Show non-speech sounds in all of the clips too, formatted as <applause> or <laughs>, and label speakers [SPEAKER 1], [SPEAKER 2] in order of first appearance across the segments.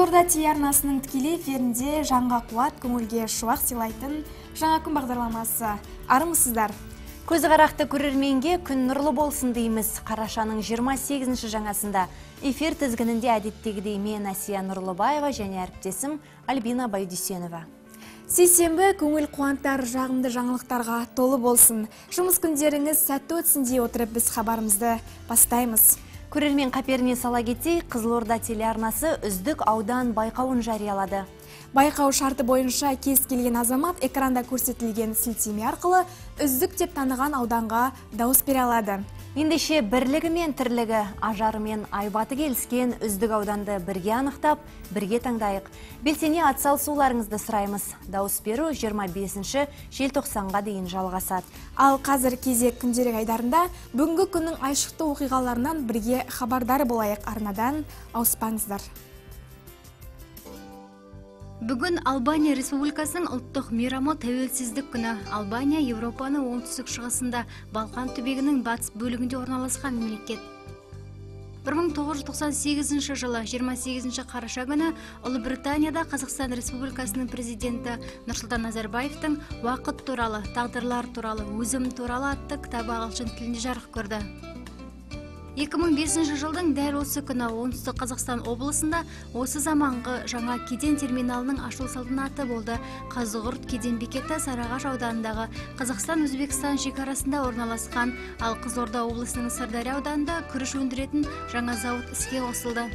[SPEAKER 1] қызылорда телеарнасының тікелей эфирінде жанға қуат көңілге шуақ сыйлайтын жаңа күн бағдарламасы. Армысыздар.
[SPEAKER 2] Көзі қарақты көрерменге күн нұрлы болсын дейміз. Қарашаның 28 жаңасында эфир тізгінінде әдеттегідей мен әсия нұрлыбаева және әріптесім альбина байдүйсенова
[SPEAKER 1] сейсенбі көңіл қуантар жағымды жаңалықтарға толы болсын. Жұмыс күндеріңіз сәтті өтсін дей отырып біз хабарымызды бастаймыз.
[SPEAKER 2] Көрермен қаперіне сала кетейік қызылорда телеарнасы үздік аудан байқауын жариялады.
[SPEAKER 1] Байқау шарты бойынша кез келген азамат экранда көрсетілген сілтеме арқылы үздік деп таныған ауданға дауыс бере алады.
[SPEAKER 2] Ендеше бірлігі мен тірлігі ажары мен айбаты келіскен үздік ауданды бірге анықтап бірге таңдайық. Белсене атсалысуларыңызды сұраймыз. Дауыс беру 25 желтоқсанға дейін жалғасады.
[SPEAKER 1] Ал қазір кезек күнделік айдарында бүгінгі күннің айшықты оқиғаларынан бірге хабардар болайық. Арнадан ауыспаңыздар.
[SPEAKER 3] Бүгін Албания Республикасының ұлттық мейрамы тәуелсіздік күні. Албания Европаны оңтүстік шығысында Балқан түбегінің батыс бөлігінде орналасқан мемлекет. 1998 жылы 28 қараша күні Ұлыбританияда Қазақстан Республикасының президенті Нұрсұлтан Назарбаевтың «Уақыт туралы, тағдырлар туралы, өзім туралы» атты кітабы ағылшын тілінде жарық көрді. 2005 жылдың дәл осы күні оңтүстік қазақстан облысында осы заманғы жаңа кеден терминалының ашылу салтанаты болды. Қазығұрт кеден бекеті сарыағаш ауданындағы қазақстан өзбекстан шекарасында орналасқан ал қызылорда облысының сырдария ауданында күріш өндіретін жаңа зауыт іске қосылды.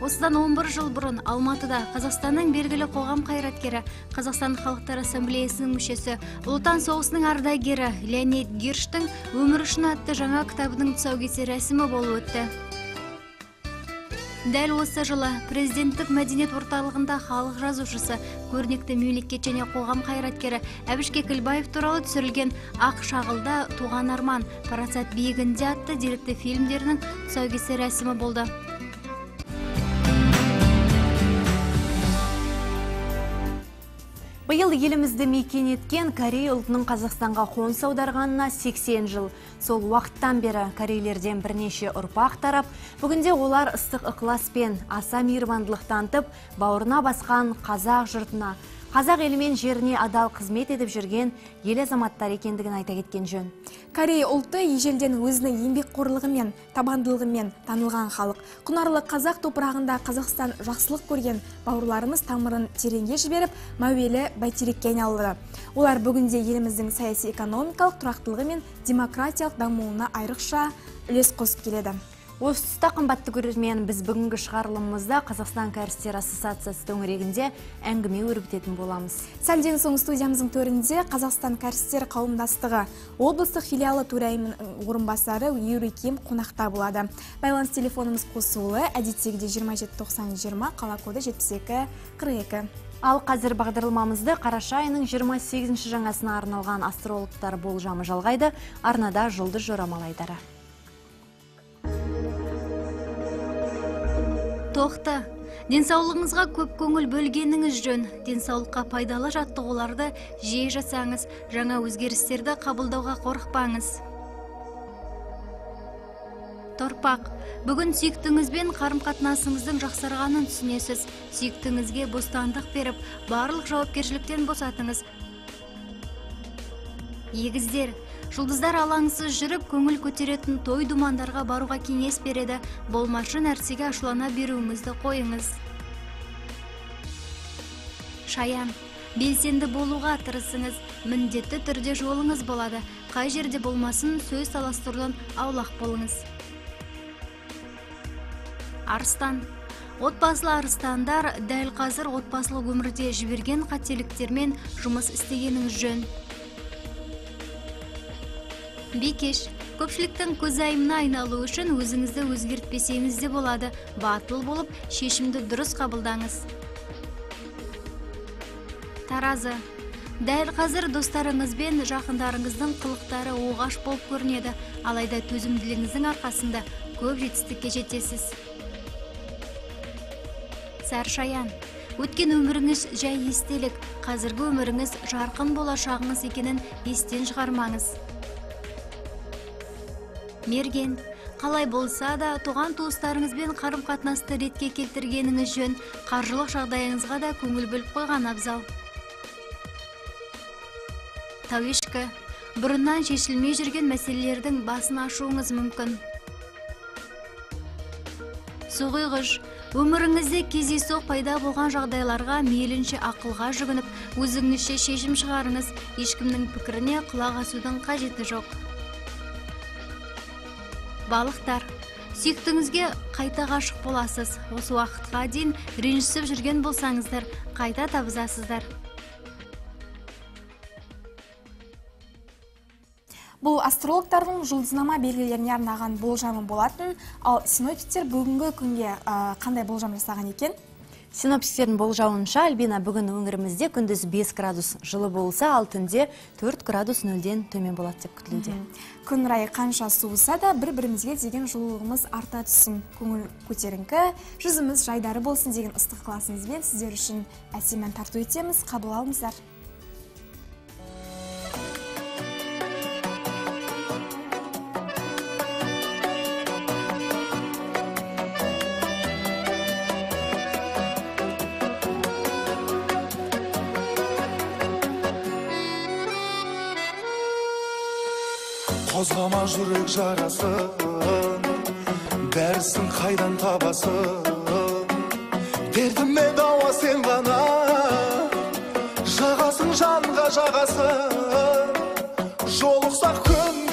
[SPEAKER 3] Осыдан 11 жыл бұрын алматыда қазақстанның белгілі қоғам қайраткері қазақстан халықтар ассамблеясының мүшесі ұлы соғысының ардагері леонид гирштің өмір үшін атты жаңа кітабының тұсаукесер рәсімі болып өтті. Дәл осы жылы президенттік мәдениет орталығында халық жазушысы көрнекті мемлекет және қоғам қайраткері әбіш кекілбаев туралы түсірілген ақ шағылда туған арман парасат биігінде атты деректі фильмдерінің тұсаукесер рәсімі болды.
[SPEAKER 2] Биыл елімізді мекен еткен Корей ұлтының Қазақстанға қоныс аударғанына 80 жыл. Сол уақыттан бері корейлерден бірнеше ұрпақ тарап, бүгінде олар ыстық ықыласпен аса мейірбандылық танытып, бауырына басқан қазақ жұртына қазақ елі мен жеріне адал қызмет етіп жүрген ел азаматтар екендігін айта кеткен жөн.
[SPEAKER 1] Корей ұлты ежелден өзінің еңбекқорлығымен табандылығымен танылған халық. Құнарлы қазақ топырағында қазақстан жақсылық көрген бауырларымыз тамырын тереңге жіберіп мәуелі бәйтерекке айналды. Олар бүгінде еліміздің саяси экономикалық тұрақтылығы мен демократиялық дамуына айрықша үлес қосып келеді.
[SPEAKER 2] Осы тұста қымбатты көрермен біз бүгінгі шығарылымымызда қазақстан кәрістер ассоциациясы төңірегінде әңгіме өрбітетін боламыз.
[SPEAKER 1] Сәлден соң студиямыздың төрінде қазақстан кәрістер қауымдастығы облыстық филиалы төрайымының орынбасары еурекем қонақта болады. Байланыс телефонымыз қосулы әдеттегідей жиырма жеті тоқсан жиырма қала коды жетпіс екі қырық екі.
[SPEAKER 2] Ал қазір бағдарламамызды қараша айының 28 жаңасына арналған астрологтар болжамы жалғайды, арнада жұлдыз жорамалайдары.
[SPEAKER 3] Тоқта денсаулығыңызға көп көңіл бөлгеніңіз жөн. Денсаулыққа пайдалы жаттығуларды жиі жасаңыз жаңа өзгерістерді қабылдауға қорықпаңыз. Торпақ бүгін сүйіктіңізбен қарым қатынасыңыздың жақсарғанын түсінесіз. Сүйіктіңізге бостандық беріп барлық жауапкершіліктен босатыңыз. Егіздер жұлдыздар алаңсыз жүріп көңіл көтеретін той думандарға баруға кеңес береді. Болмашы нәрсеге ашулана беруіңізді қойыңыз. Шаян белсенді болуға тырысыңыз. Міндетті түрде жолыңыз болады. Қай жерде болмасын сөз таластырудан аулақ болыңыз. Арыстан отбасылы арыстандар дәл қазір отбасылық өмірде жіберген қателіктермен жұмыс істегеніңіз жөн. Бикеш көпшіліктің көзайымына айналу үшін өзіңізді өзгертпесеңіз де болады. Батыл болып шешімді дұрыс қабылдаңыз. Таразы. Дәл қазір достарыңыз бен жақындарыңыздың қылықтары оғаш болып көрінеді. Алайда төзімділігіңіздің арқасында көп жетістікке жетесіз. Саршаян. Өткен өміріңіз жай естелік. Қазіргі өміріңіз жарқын болашағыңыз екенін естен шығармаңыз. Мерген қалай болса да туған туыстарыңызбен қарым қатынасты ретке келтіргеніңіз жөн. Қаржылық жағдайыңызға да көңіл бөліп қойған абзал. Тауешкі бұрыннан шешілмей жүрген мәселелердің басын ашуыңыз мүмкін. Суғиғыш өміріңізде кездейсоқ пайда болған жағдайларға мейлінше ақылға жүгініп өзіңізше шешім шығарыңыз. Ешкімнің пікіріне құлақ асудың қажеті жоқ. Балықтар. Сүйіктіңізге қайта ғашық боласыз. Осы уақытқа дейін ренжісіп жүрген болсаңыздар қайта табысасыздар.
[SPEAKER 1] Бұл астрологтардың жұлдызнама белгілеріне арнаған болжамы болатын. Ал синоптиктер бүгінгі күнге ә, қандай болжам жасаған екен?
[SPEAKER 2] Синоптиктердің болжауынша альбина бүгін өңірімізде күндіз 5 градус жылы болса ал түнде 4 градус нөлден төмен болады деп күтілуде.
[SPEAKER 1] Күн райы қанша суыса да бір бірімізге деген жылулығымыз арта түссін. Көңіл көтеріңкі жүзіміз жайдары болсын деген ыстық ықыласымызбен сіздер үшін әсем ән тарту етеміз. Қабыл алыңыздар.
[SPEAKER 4] Қозғама жүрек жарасын дәрісін қайдан табасың? Дертіме дауа сен ғана жағасың жанға жағасың? Жолықсақ күнде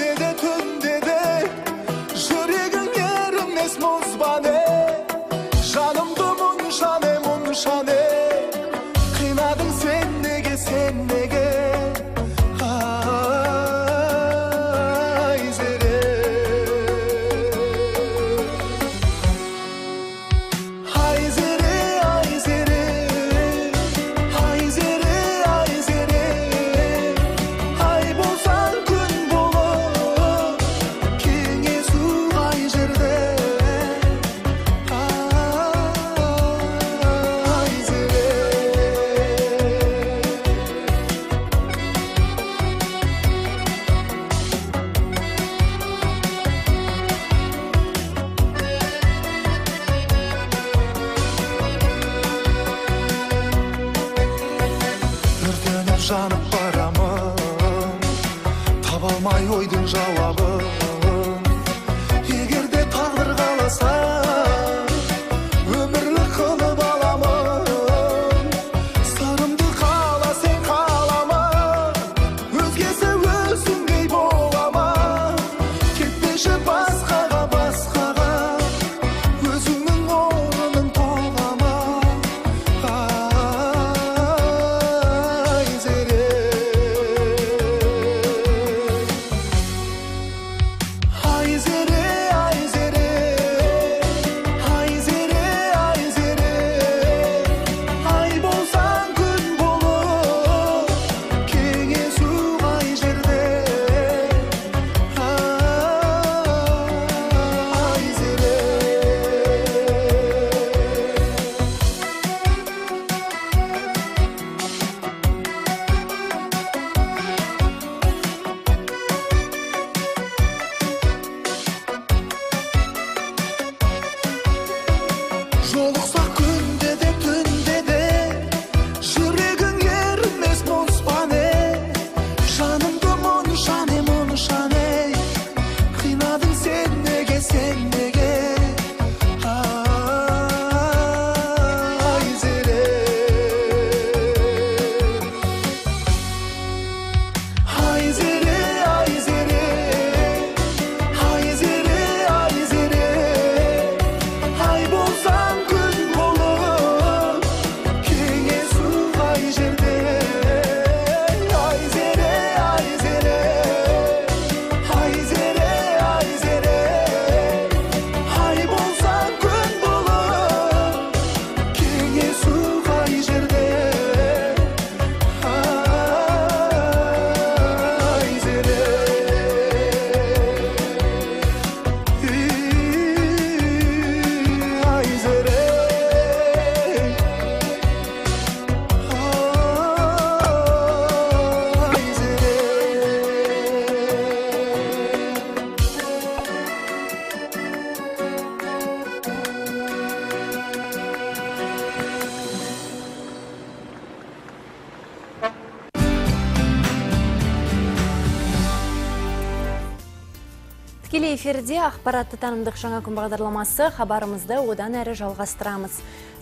[SPEAKER 2] эфирде ақпаратты танымдық жаңа күн бағдарламасы хабарымызды одан әрі жалғастырамыз.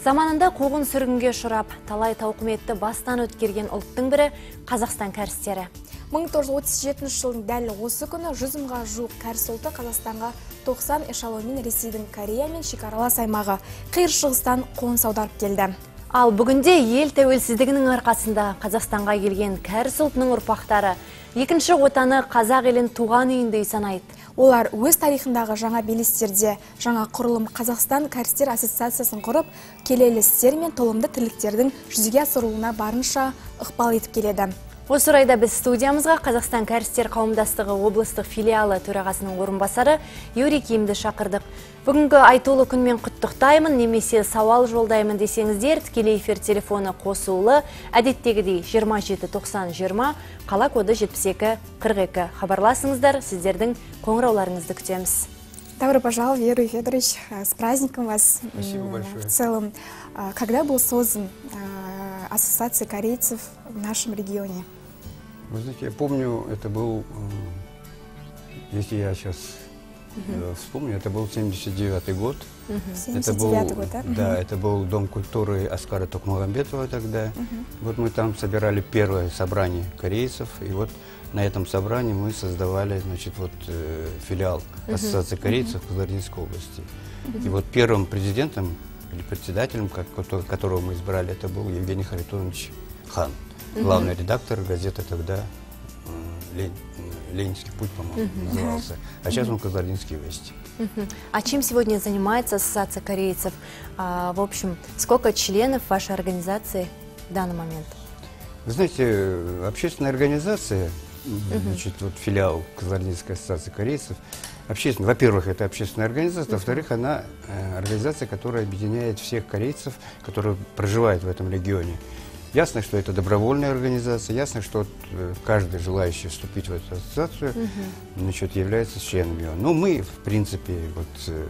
[SPEAKER 2] Заманында қуғын сүргінге ұшырап талай тауқыметті бастан өткерген ұлттың бірі қазақстан кәрістері.
[SPEAKER 1] 1937 жылдың дәл осы күні 100 мыңға жуық кәріс ұлты қазақстанға 90 эшелонмен ресейдің корея мен шекаралас аймағы қиыр шығыстан қоныс аударып келді.
[SPEAKER 2] Ал бүгінде ел тәуелсіздігінің арқасында Қазақстанға келген кәріс ұлтының ұрпақтары екінші отаны қазақ елін туған үйіндей санайды.
[SPEAKER 1] Олар өз тарихындағы жаңа белестерде жаңа құрылым қазақстан кәрістер ассоциациясын құрып келелі істер мен толымды тірліктердің жүзеге асырылуына барынша ықпал етіп келеді.
[SPEAKER 2] Осы орайда біз студиямызға Қазақстан кәрістер қауымдастығы облыстық филиалы төрағасының орынбасары Юрий Кимді шақырдық. Бүгінгі айтулы күнмен құттықтаймын немесе сауал жолдаймын десеңіздер, тікелей эфир телефоны қосулы, әдеттегідей 27 90 20, қала коды 72 42. Хабарласыңыздар, сіздердің қоңырауларыңызды күтеміз.
[SPEAKER 1] Добро пожаловать, Юрий Федорович. Э, С праздником вас.
[SPEAKER 5] Спасибо большое.
[SPEAKER 1] В целом, а, когда был создан а, Ассоциация корейцев в нашем регионе?
[SPEAKER 5] Вы знаете, я помню, это был, м, если я сейчас вспомню, это был 79-й год. Это был,
[SPEAKER 1] 79 год, да?
[SPEAKER 5] Да, это был Дом культуры Аскара Токмаламбетова тогда. Вот мы там собирали первое собрание корейцев, и вот на этом собрании мы создавали, значит, вот э, филиал Ассоциации корейцев в Казардинской области. И вот первым президентом или председателем, как- кото- которого мы избрали, это был Евгений Харитонович Хан, главный редактор газеты тогда э, «Лень- э, «Ленинский путь», по-моему, назывался. А сейчас он «Казардинские вести».
[SPEAKER 2] А чем сегодня занимается Ассоциация корейцев? А, в общем, сколько членов вашей организации в данный момент?
[SPEAKER 5] Вы знаете, э, общественная организация, значит, вот филиал Казардинской ассоциации корейцев, общественная, во-первых, это общественная организация, во-вторых, она э, организация, которая объединяет всех корейцев, которые проживают в этом регионе. Ясно, что это добровольная организация, ясно, что э, каждый желающий вступить в эту ассоциацию, значит, является членом ее. Но мы, в принципе, вот э,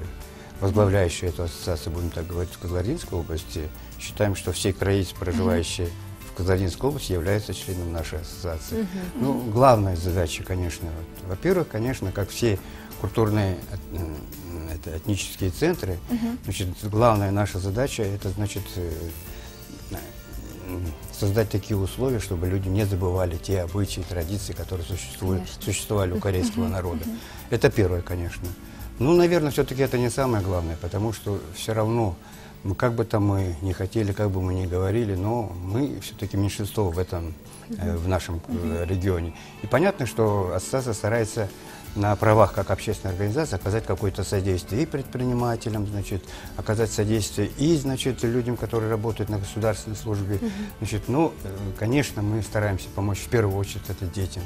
[SPEAKER 5] возглавляющие эту ассоциацию, будем так говорить, в Казардинской области, считаем, что все корейцы, проживающие Казардинской области, являются членом нашей ассоциации. Ну, главная задача, конечно, вот, во-первых, конечно, как все культурные э, это, этнические центры, значит, главная наша задача, это, значит, э, м, создать такие условия, чтобы люди не забывали те обычаи, традиции, которые существуют,
[SPEAKER 2] Конечно.
[SPEAKER 5] существовали у корейского народа. Это первое, конечно. Ну, наверное, все-таки это не самое главное, потому что все равно, ну, как бы там мы не хотели, как бы мы ни говорили, но мы все-таки меньшинство в этом, э, в нашем э, регионе. И понятно, что ассоциация старается на правах как общественная организация оказать какое-то содействие и предпринимателям, значит, оказать содействие и, значит, людям, которые работают на государственной службе. Значит, ну, э, конечно, мы стараемся помочь в первую очередь это детям,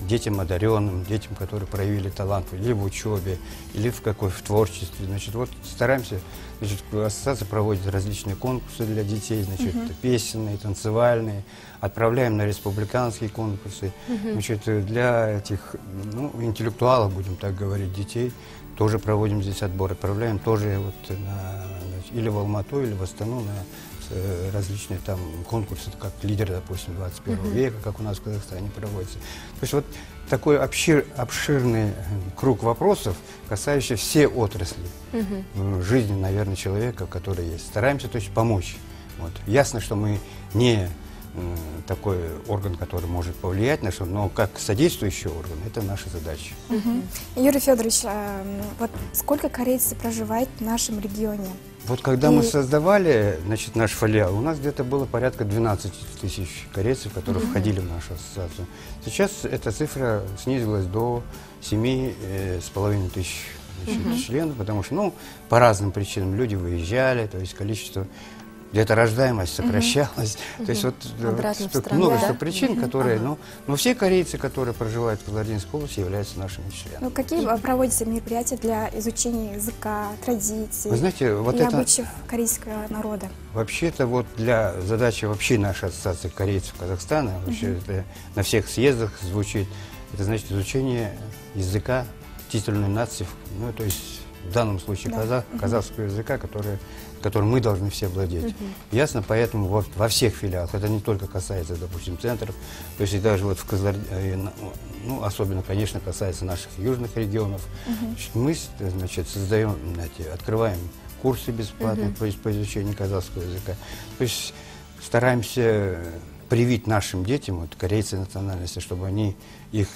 [SPEAKER 5] детям одаренным, детям, которые проявили талант или в учебе, или в какой в творчестве. Значит, вот стараемся, значит, ассоциация проводит различные конкурсы для детей, значит, песенные, танцевальные, отправляем на республиканские конкурсы. Значит, э, для этих, ну, интеллектуалов, будем так говорить, детей, тоже проводим здесь отбор, отправляем тоже вот на, значит, или в Алмату, или в Астану на э, различные там конкурсы, как лидер, допустим, 21 века, как у нас в Казахстане проводится. То есть вот такой обшир- обширный э, круг вопросов, касающий все отрасли э, жизни, наверное, человека, который есть. Стараемся то есть, помочь. Вот. Ясно, что мы не такой орган, который может повлиять на что, но как содействующий орган, это наша задача.
[SPEAKER 1] Юрий Федорович, а, вот сколько корейцев проживает в нашем регионе?
[SPEAKER 5] Вот когда мы
[SPEAKER 1] И-
[SPEAKER 5] создавали значит, наш филиал, у нас где-то было порядка 12 тысяч корейцев, которые входили в нашу ассоциацию. Сейчас эта цифра снизилась до 7,5 тысяч значит, членов, потому что, ну, по разным причинам люди выезжали, то есть количество где-то рождаемость сокращалась. То есть вот э,
[SPEAKER 2] Обратно
[SPEAKER 5] столько- множество
[SPEAKER 2] да?
[SPEAKER 5] причин, которые, ну, но все корейцы, которые проживают в Казардинской области, являются нашими членами.
[SPEAKER 1] Ну, какие а, проводятся мероприятия для изучения языка, традиций
[SPEAKER 5] Вы знаете, вот
[SPEAKER 1] и
[SPEAKER 5] это...
[SPEAKER 1] обычаев корейского народа?
[SPEAKER 5] Вообще-то вот для задачи вообще нашей ассоциации корейцев Казахстана, вообще это на всех съездах звучит, это значит изучение языка титульной нации, ну то есть в данном случае
[SPEAKER 1] Да.
[SPEAKER 5] казах- казахского языка, который, которым мы должны все владеть. Ясно, поэтому во, во всех филиалах, это не только касается, допустим, центров, то есть и даже вот в Казар- э, ну, особенно, конечно, касается наших южных регионов. Значит, Мы, значит, создаем, знаете, открываем курсы бесплатные по, по изучению казахского языка. То есть стараемся привить нашим детям, вот, корейцы национальности, чтобы они их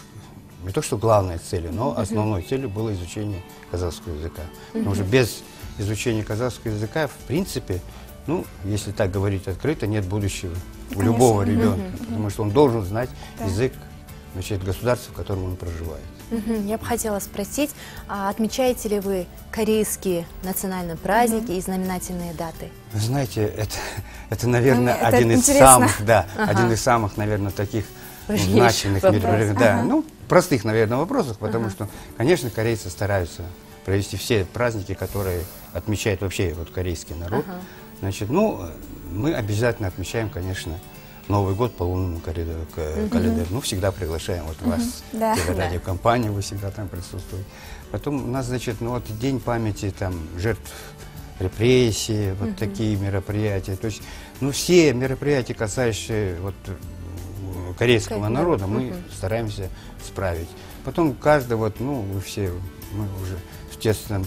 [SPEAKER 5] не то что главной целью, но основной целью было изучение казахского языка. Потому что без изучения казахского языка, в принципе, ну, если так говорить открыто, нет будущего у любого ребенка, потому что он должен знать язык значит, государства, в котором он проживает.
[SPEAKER 2] Я бы хотела спросить, а отмечаете ли вы корейские национальные праздники и знаменательные даты?
[SPEAKER 5] Вы знаете, это, <laughs> это наверное,
[SPEAKER 1] Ну, это
[SPEAKER 5] один из
[SPEAKER 1] интересно.
[SPEAKER 5] самых, да,
[SPEAKER 2] Ага.
[SPEAKER 5] один из самых, наверное, таких ну, значимых мероприятий. Да, ну, простых, наверное, вопросов, потому что, конечно, корейцы стараются провести все праздники, которые отмечает вообще вот корейский народ. Значит, ну, мы обязательно отмечаем, конечно, Новый год по лунному к- календарю. Ну, всегда приглашаем вот вас,
[SPEAKER 1] Да.
[SPEAKER 5] телерадиокомпанию, вы всегда там присутствуете. Потом у нас, значит, ну вот День памяти там жертв репрессий, вот такие мероприятия. То есть, ну, все мероприятия, касающиеся вот э, корейского народа, мы стараемся справить. Потом каждый вот, ну, вы все, мы уже в тесном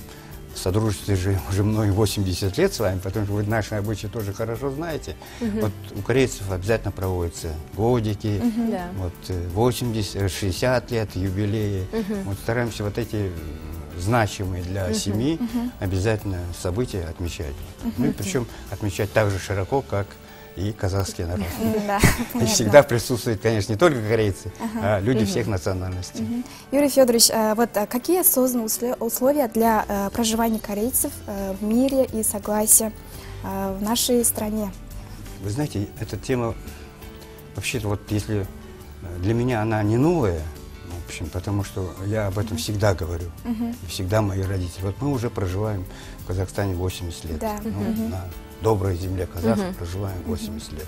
[SPEAKER 5] содружестве живем уже мной 80 лет с вами, потому что вы наши обычаи тоже хорошо знаете. Вот у корейцев обязательно проводятся годики, вот э, 80, э, 60 лет, юбилеи. Вот стараемся вот эти значимые для семьи обязательно события отмечать. Ну и причем отмечать так же широко, как и казахский народ. <laughs>
[SPEAKER 1] Да,
[SPEAKER 5] И всегда присутствуют, конечно, не только корейцы, а люди всех национальностей.
[SPEAKER 1] Юрий Федорович, э, вот э, какие созданы условия для э, проживания корейцев в мире и согласия в нашей стране?
[SPEAKER 5] Вы знаете, эта тема, вообще-то вот если э, для меня она не новая, в общем, потому что я об этом всегда говорю, и всегда мои родители. Вот мы уже проживаем в Казахстане 80 лет.
[SPEAKER 1] Да.
[SPEAKER 5] Ну, На доброй земле казахов проживаем 80 лет.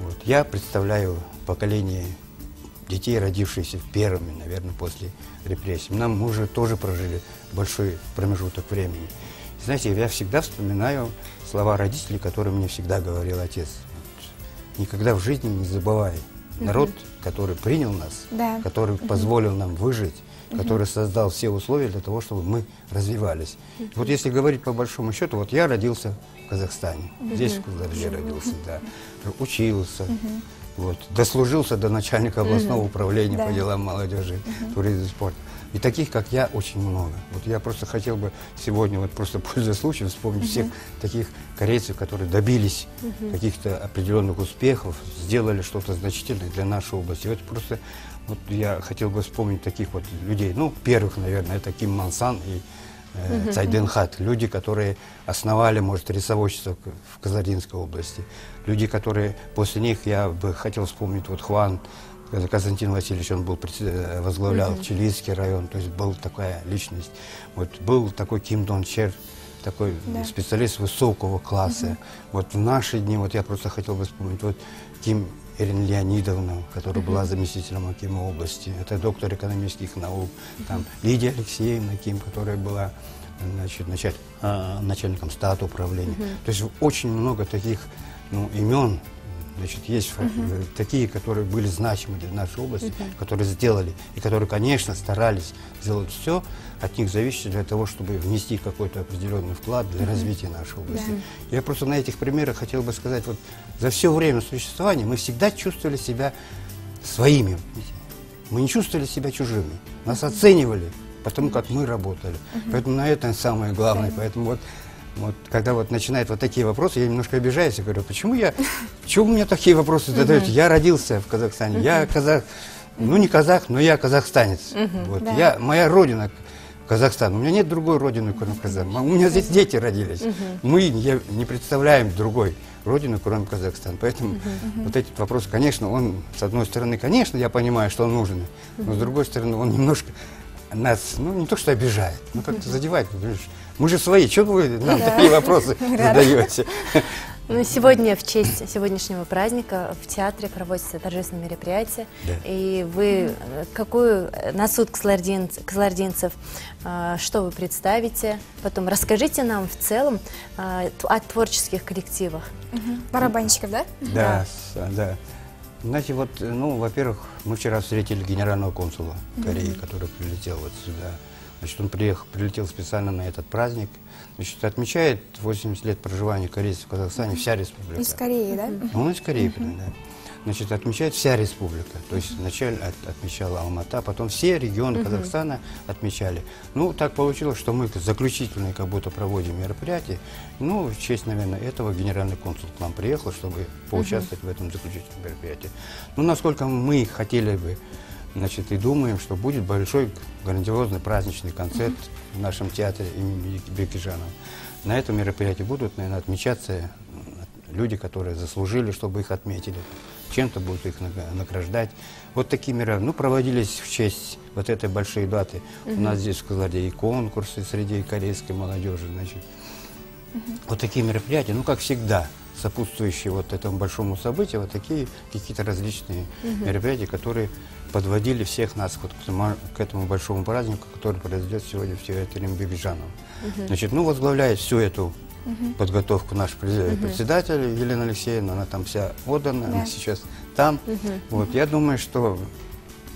[SPEAKER 5] Вот. Я представляю поколение детей, родившихся первыми, наверное, после репрессий. Нам мы уже тоже прожили большой промежуток времени. И знаете, я всегда вспоминаю слова родителей, которые мне всегда говорил отец. Вот, Никогда в жизни не забывай. Народ, который принял нас,
[SPEAKER 1] Да.
[SPEAKER 5] который позволил нам выжить, который создал все условия для того, чтобы мы развивались. Вот если говорить по большому счету, вот я родился Казахстане, здесь в Куздарже родился, да, учился, вот, дослужился до начальника областного управления
[SPEAKER 1] Да.
[SPEAKER 5] по делам молодежи, туризма и спорта. И таких, как я, очень много. Вот я просто хотел бы сегодня, вот просто <laughs> пользуясь случаем, вспомнить всех таких корейцев, которые добились каких-то определенных успехов, сделали что-то значительное для нашей области. Вот просто вот я хотел бы вспомнить таких вот людей. Ну, первых, наверное, это Ким Ман Сан и э, Цай Дэн Хат. Люди, которые основали, может, рисоводчество в Казаринской области. Люди, которые после них, я бы хотел вспомнить вот Хван, Константин Васильевич, он был, э, возглавлял Чилийский район, то есть был такая личность. Вот был такой Ким Дон Чер, такой специалист высокого класса. Вот в наши дни, вот я просто хотел бы вспомнить, вот Ким Ирина Леонидовна, которая была заместителем Акима области, это доктор экономических наук, там Лидия Алексеевна Ким, которая была значит, началь- а, начальником стата управления. То есть очень много таких ну, имен, значит, есть э, такие, которые были значимы для нашей области, которые сделали, и которые, конечно, старались сделать все от них зависящее для того, чтобы внести какой-то определенный вклад для развития нашей области. Я просто на этих примерах хотел бы сказать, вот за все время существования мы всегда чувствовали себя своими. Мы не чувствовали себя чужими. Нас оценивали, потому как мы работали. Поэтому на это самое главное. Поэтому вот, вот когда вот начинают вот такие вопросы, я немножко обижаюсь и говорю, почему я, <laughs> почему вы мне такие вопросы задаете? Я родился в Казахстане, я казах, ну не казах, но я казахстанец. Вот, я, моя родина Казахстан. У меня нет другой родины, кроме Казахстана. У меня здесь дети родились. Мы не, не представляем другой родины, кроме Казахстана. Поэтому вот этот вопрос, конечно, он, с одной стороны, конечно, я понимаю, что он нужен, но с другой стороны, он немножко нас, ну, не то что обижает, но как-то задевает. Мы же свои, чего вы нам такие вопросы <laughs> задаете?
[SPEAKER 2] Ну, сегодня в честь сегодняшнего праздника в театре проводится торжественное мероприятие.
[SPEAKER 5] Да.
[SPEAKER 2] И вы какую э, на суд кызылординцев, э, что вы представите? Потом расскажите нам в целом э, о творческих коллективах.
[SPEAKER 1] Барабанщиков, да?
[SPEAKER 5] Да, с- да. Знаете, вот, ну, во-первых, мы вчера встретили генерального консула Кореи, который прилетел вот сюда. Значит, он приехал, прилетел специально на этот праздник. Значит, отмечает 80 лет проживания корейцев в Казахстане вся республика.
[SPEAKER 1] Из Кореи, да?
[SPEAKER 5] Ну, из Кореи, да. Значит, отмечает вся республика. То есть вначале от- отмечала Алмата, потом все регионы Казахстана отмечали. Ну, так получилось, что мы заключительные как будто проводим мероприятие. Ну, в честь, наверное, этого генеральный консул к нам приехал, чтобы поучаствовать в этом заключительном мероприятии. Ну, насколько мы хотели бы, значит, и думаем, что будет большой грандиозный праздничный концерт в нашем театре имени Бекижанова. На этом мероприятии будут, наверное, отмечаться люди, которые заслужили, чтобы их отметили, чем-то будут их награждать. Вот такие мероприятия, ну, проводились в честь вот этой большой даты. У нас здесь в Казахстане и конкурсы среди корейской молодежи, значит. Вот такие мероприятия, ну, как всегда, сопутствующие вот этому большому событию, вот такие какие-то различные мероприятия, которые подводили всех нас вот к, к этому большому празднику, который произойдет сегодня в театре Бибижанова. Значит, ну, возглавляет всю эту подготовку наш пред- председатель Елена Алексеевна, она там вся отдана, она
[SPEAKER 1] Да.
[SPEAKER 5] сейчас там. Вот, я думаю, что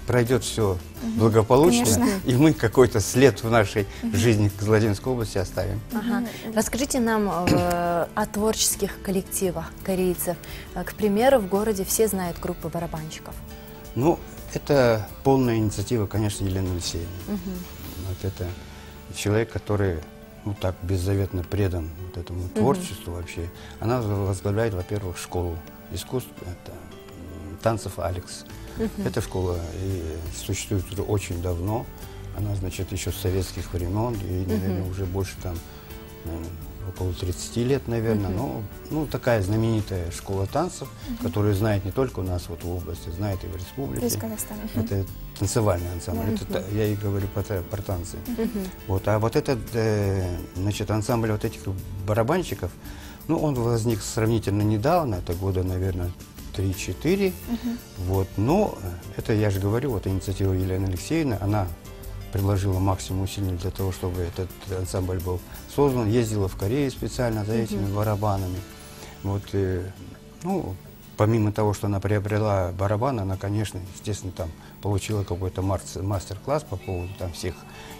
[SPEAKER 5] пройдет все благополучно,
[SPEAKER 1] Конечно.
[SPEAKER 5] и мы какой-то след в нашей жизни Владимирской области оставим.
[SPEAKER 2] Ага. Расскажите нам э, о творческих коллективах корейцев. Э, К примеру, в городе все знают группы барабанщиков.
[SPEAKER 5] Ну, это полная инициатива, конечно, Елены Алексеевны. Вот это человек, который ну, так беззаветно предан вот этому творчеству вообще. Она возглавляет, во-первых, школу искусств, это танцев Алекс. Эта школа и существует уже очень давно. Она, значит, еще с советских времен, и, наверное, уже больше там около 30 лет, наверное. Но, ну, такая знаменитая школа танцев, которую знает не только у нас вот в области, знает и в республике.
[SPEAKER 1] Из Казахстана.
[SPEAKER 5] Это танцевальный ансамбль. Это та- я и говорю про, про танцы. Вот, а вот этот, э, значит, ансамбль вот этих барабанщиков, ну, он возник сравнительно недавно, это года, наверное, 3-4. Вот, но это, я же говорю, вот инициатива Елены Алексеевны, она приложила максимум усилий для того, чтобы этот ансамбль был создан. Ездила в Корею специально за этими барабанами. Вот, э, ну, помимо того, что она приобрела барабан, она, конечно, естественно, там получила какой-то мастер-класс по поводу там всех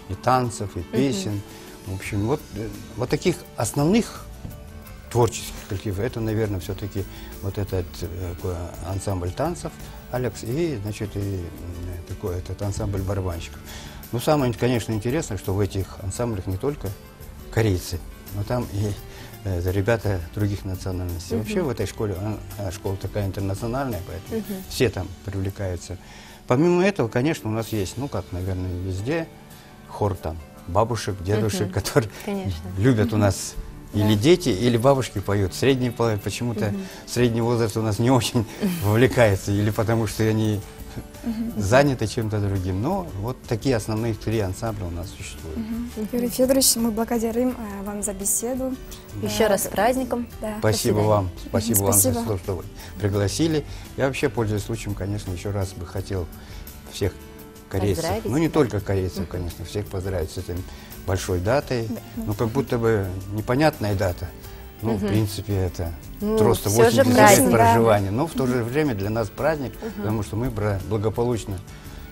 [SPEAKER 5] и танцев, и песен. В общем, вот, э, вот таких основных творческих коллективов, это, наверное, все-таки вот этот э, ансамбль танцев Алекс и, значит, и такой этот ансамбль барабанщиков. Ну, самое, конечно, интересное, что в этих ансамблях не только корейцы, но там и э, ребята других национальностей. Вообще в этой школе, она- она школа такая интернациональная, поэтому все там привлекаются. Помимо этого, конечно, у нас есть, ну, как, наверное, везде, хор там бабушек, дедушек, которые
[SPEAKER 2] Конечно.
[SPEAKER 5] любят у нас или дети, или бабушки поют. Средний по- почему-то средний возраст у нас не очень <laughs> вовлекается, или потому что они заняты чем-то другим. Но вот такие основные три ансамбля у нас существуют.
[SPEAKER 1] Юрий Федорович, мы благодарим э, вам за беседу.
[SPEAKER 2] Еще
[SPEAKER 1] Э,
[SPEAKER 2] раз с праздником.
[SPEAKER 1] Да.
[SPEAKER 5] Спасибо вам, спасибо вам за
[SPEAKER 1] Спасибо.
[SPEAKER 5] то, что вы пригласили. Я вообще, пользуясь случаем, конечно, еще раз бы хотел всех корейцев,
[SPEAKER 2] Поздравить,
[SPEAKER 5] ну не
[SPEAKER 2] да.
[SPEAKER 5] только корейцев, конечно, всех поздравить с этой большой датой. Ну, как будто бы непонятная дата. Ну, в принципе, это
[SPEAKER 2] Ну,
[SPEAKER 5] просто
[SPEAKER 2] всё же
[SPEAKER 5] 80
[SPEAKER 2] праздник,
[SPEAKER 5] лет
[SPEAKER 1] да.
[SPEAKER 5] проживания. Но в то же время для нас праздник, потому что мы бра- благополучно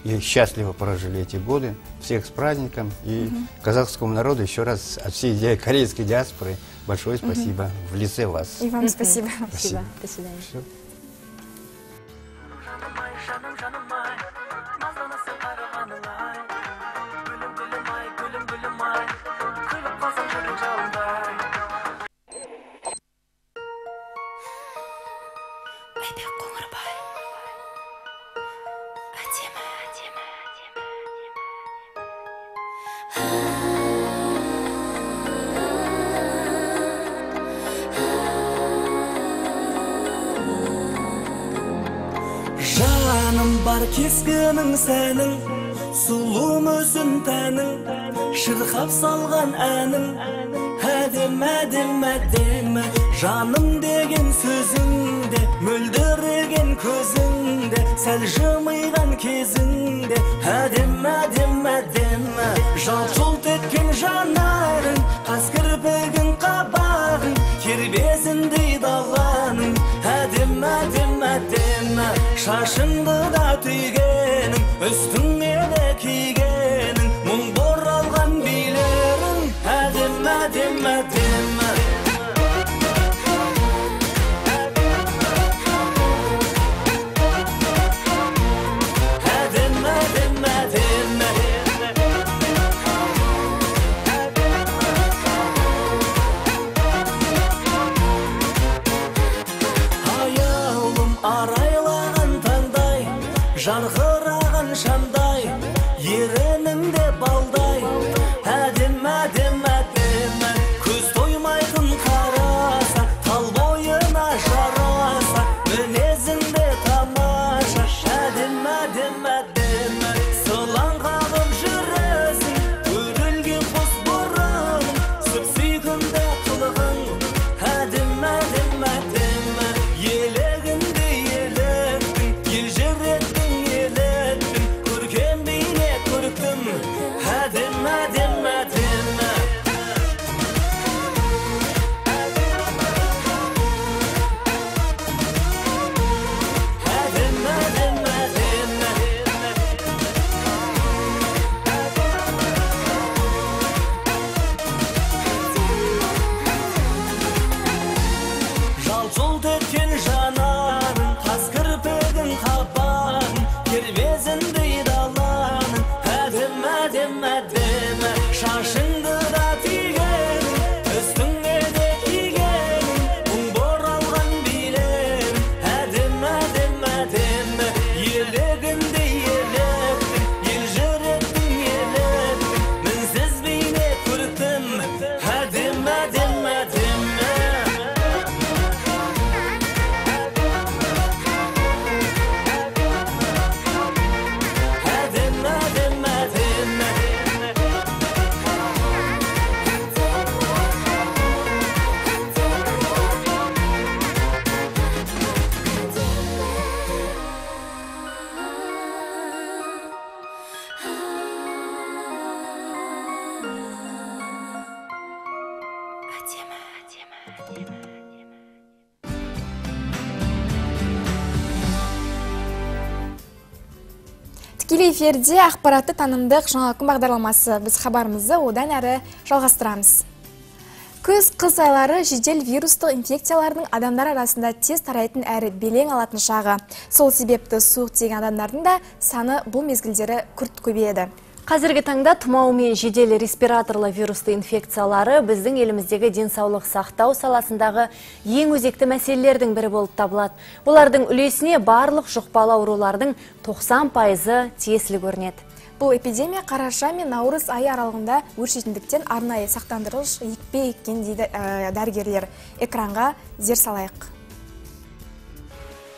[SPEAKER 5] и счастливо прожили эти годы. Всех с праздником. И казахскому народу еще раз от всей ди- корейской диаспоры большое спасибо в лице вас.
[SPEAKER 1] И вам спасибо.
[SPEAKER 2] Спасибо. До свидания.
[SPEAKER 5] Всё.
[SPEAKER 6] Кескінің сәнің сұлу мүсін тәнің шырқап салған әнің әдем әдем әдемі жаным деген сөзіңде мөлдіреген көзіңде сәл жымиған кезіңде. Әдем әдем әдемі жалт жұлт еткен жанарың
[SPEAKER 7] шашыңды да түйгенің үстіңе де кигенің
[SPEAKER 6] J'en эфирде ақпаратты танымдық жаңа күн бағдарламасы. Біз хабарымызды одан әрі жалғастырамыз. Күз қыс айлары жедел вирустық инфекциялардың адамдар арасында тез тарайтын әрі белең алатын шағы. Сол себепті суық тиген адамдардың да саны бұл мезгілдері күрт көбейеді.
[SPEAKER 2] Қазіргі таңда тұмау мен жедел респираторлы вирусты инфекциялары біздің еліміздегі денсаулық сақтау саласындағы ең өзекті мәселелердің бірі болып табылады. Олардың үлесіне барлық жұқпалы аурулардың 90 пайызы тиесілі көрінеді.
[SPEAKER 6] бұл эпидемия қараша мен наурыз айы аралығында өршитіндіктен арнайы сақтандырғыш екпе еккен дейді ә, дәрігерлер экранға зер салайық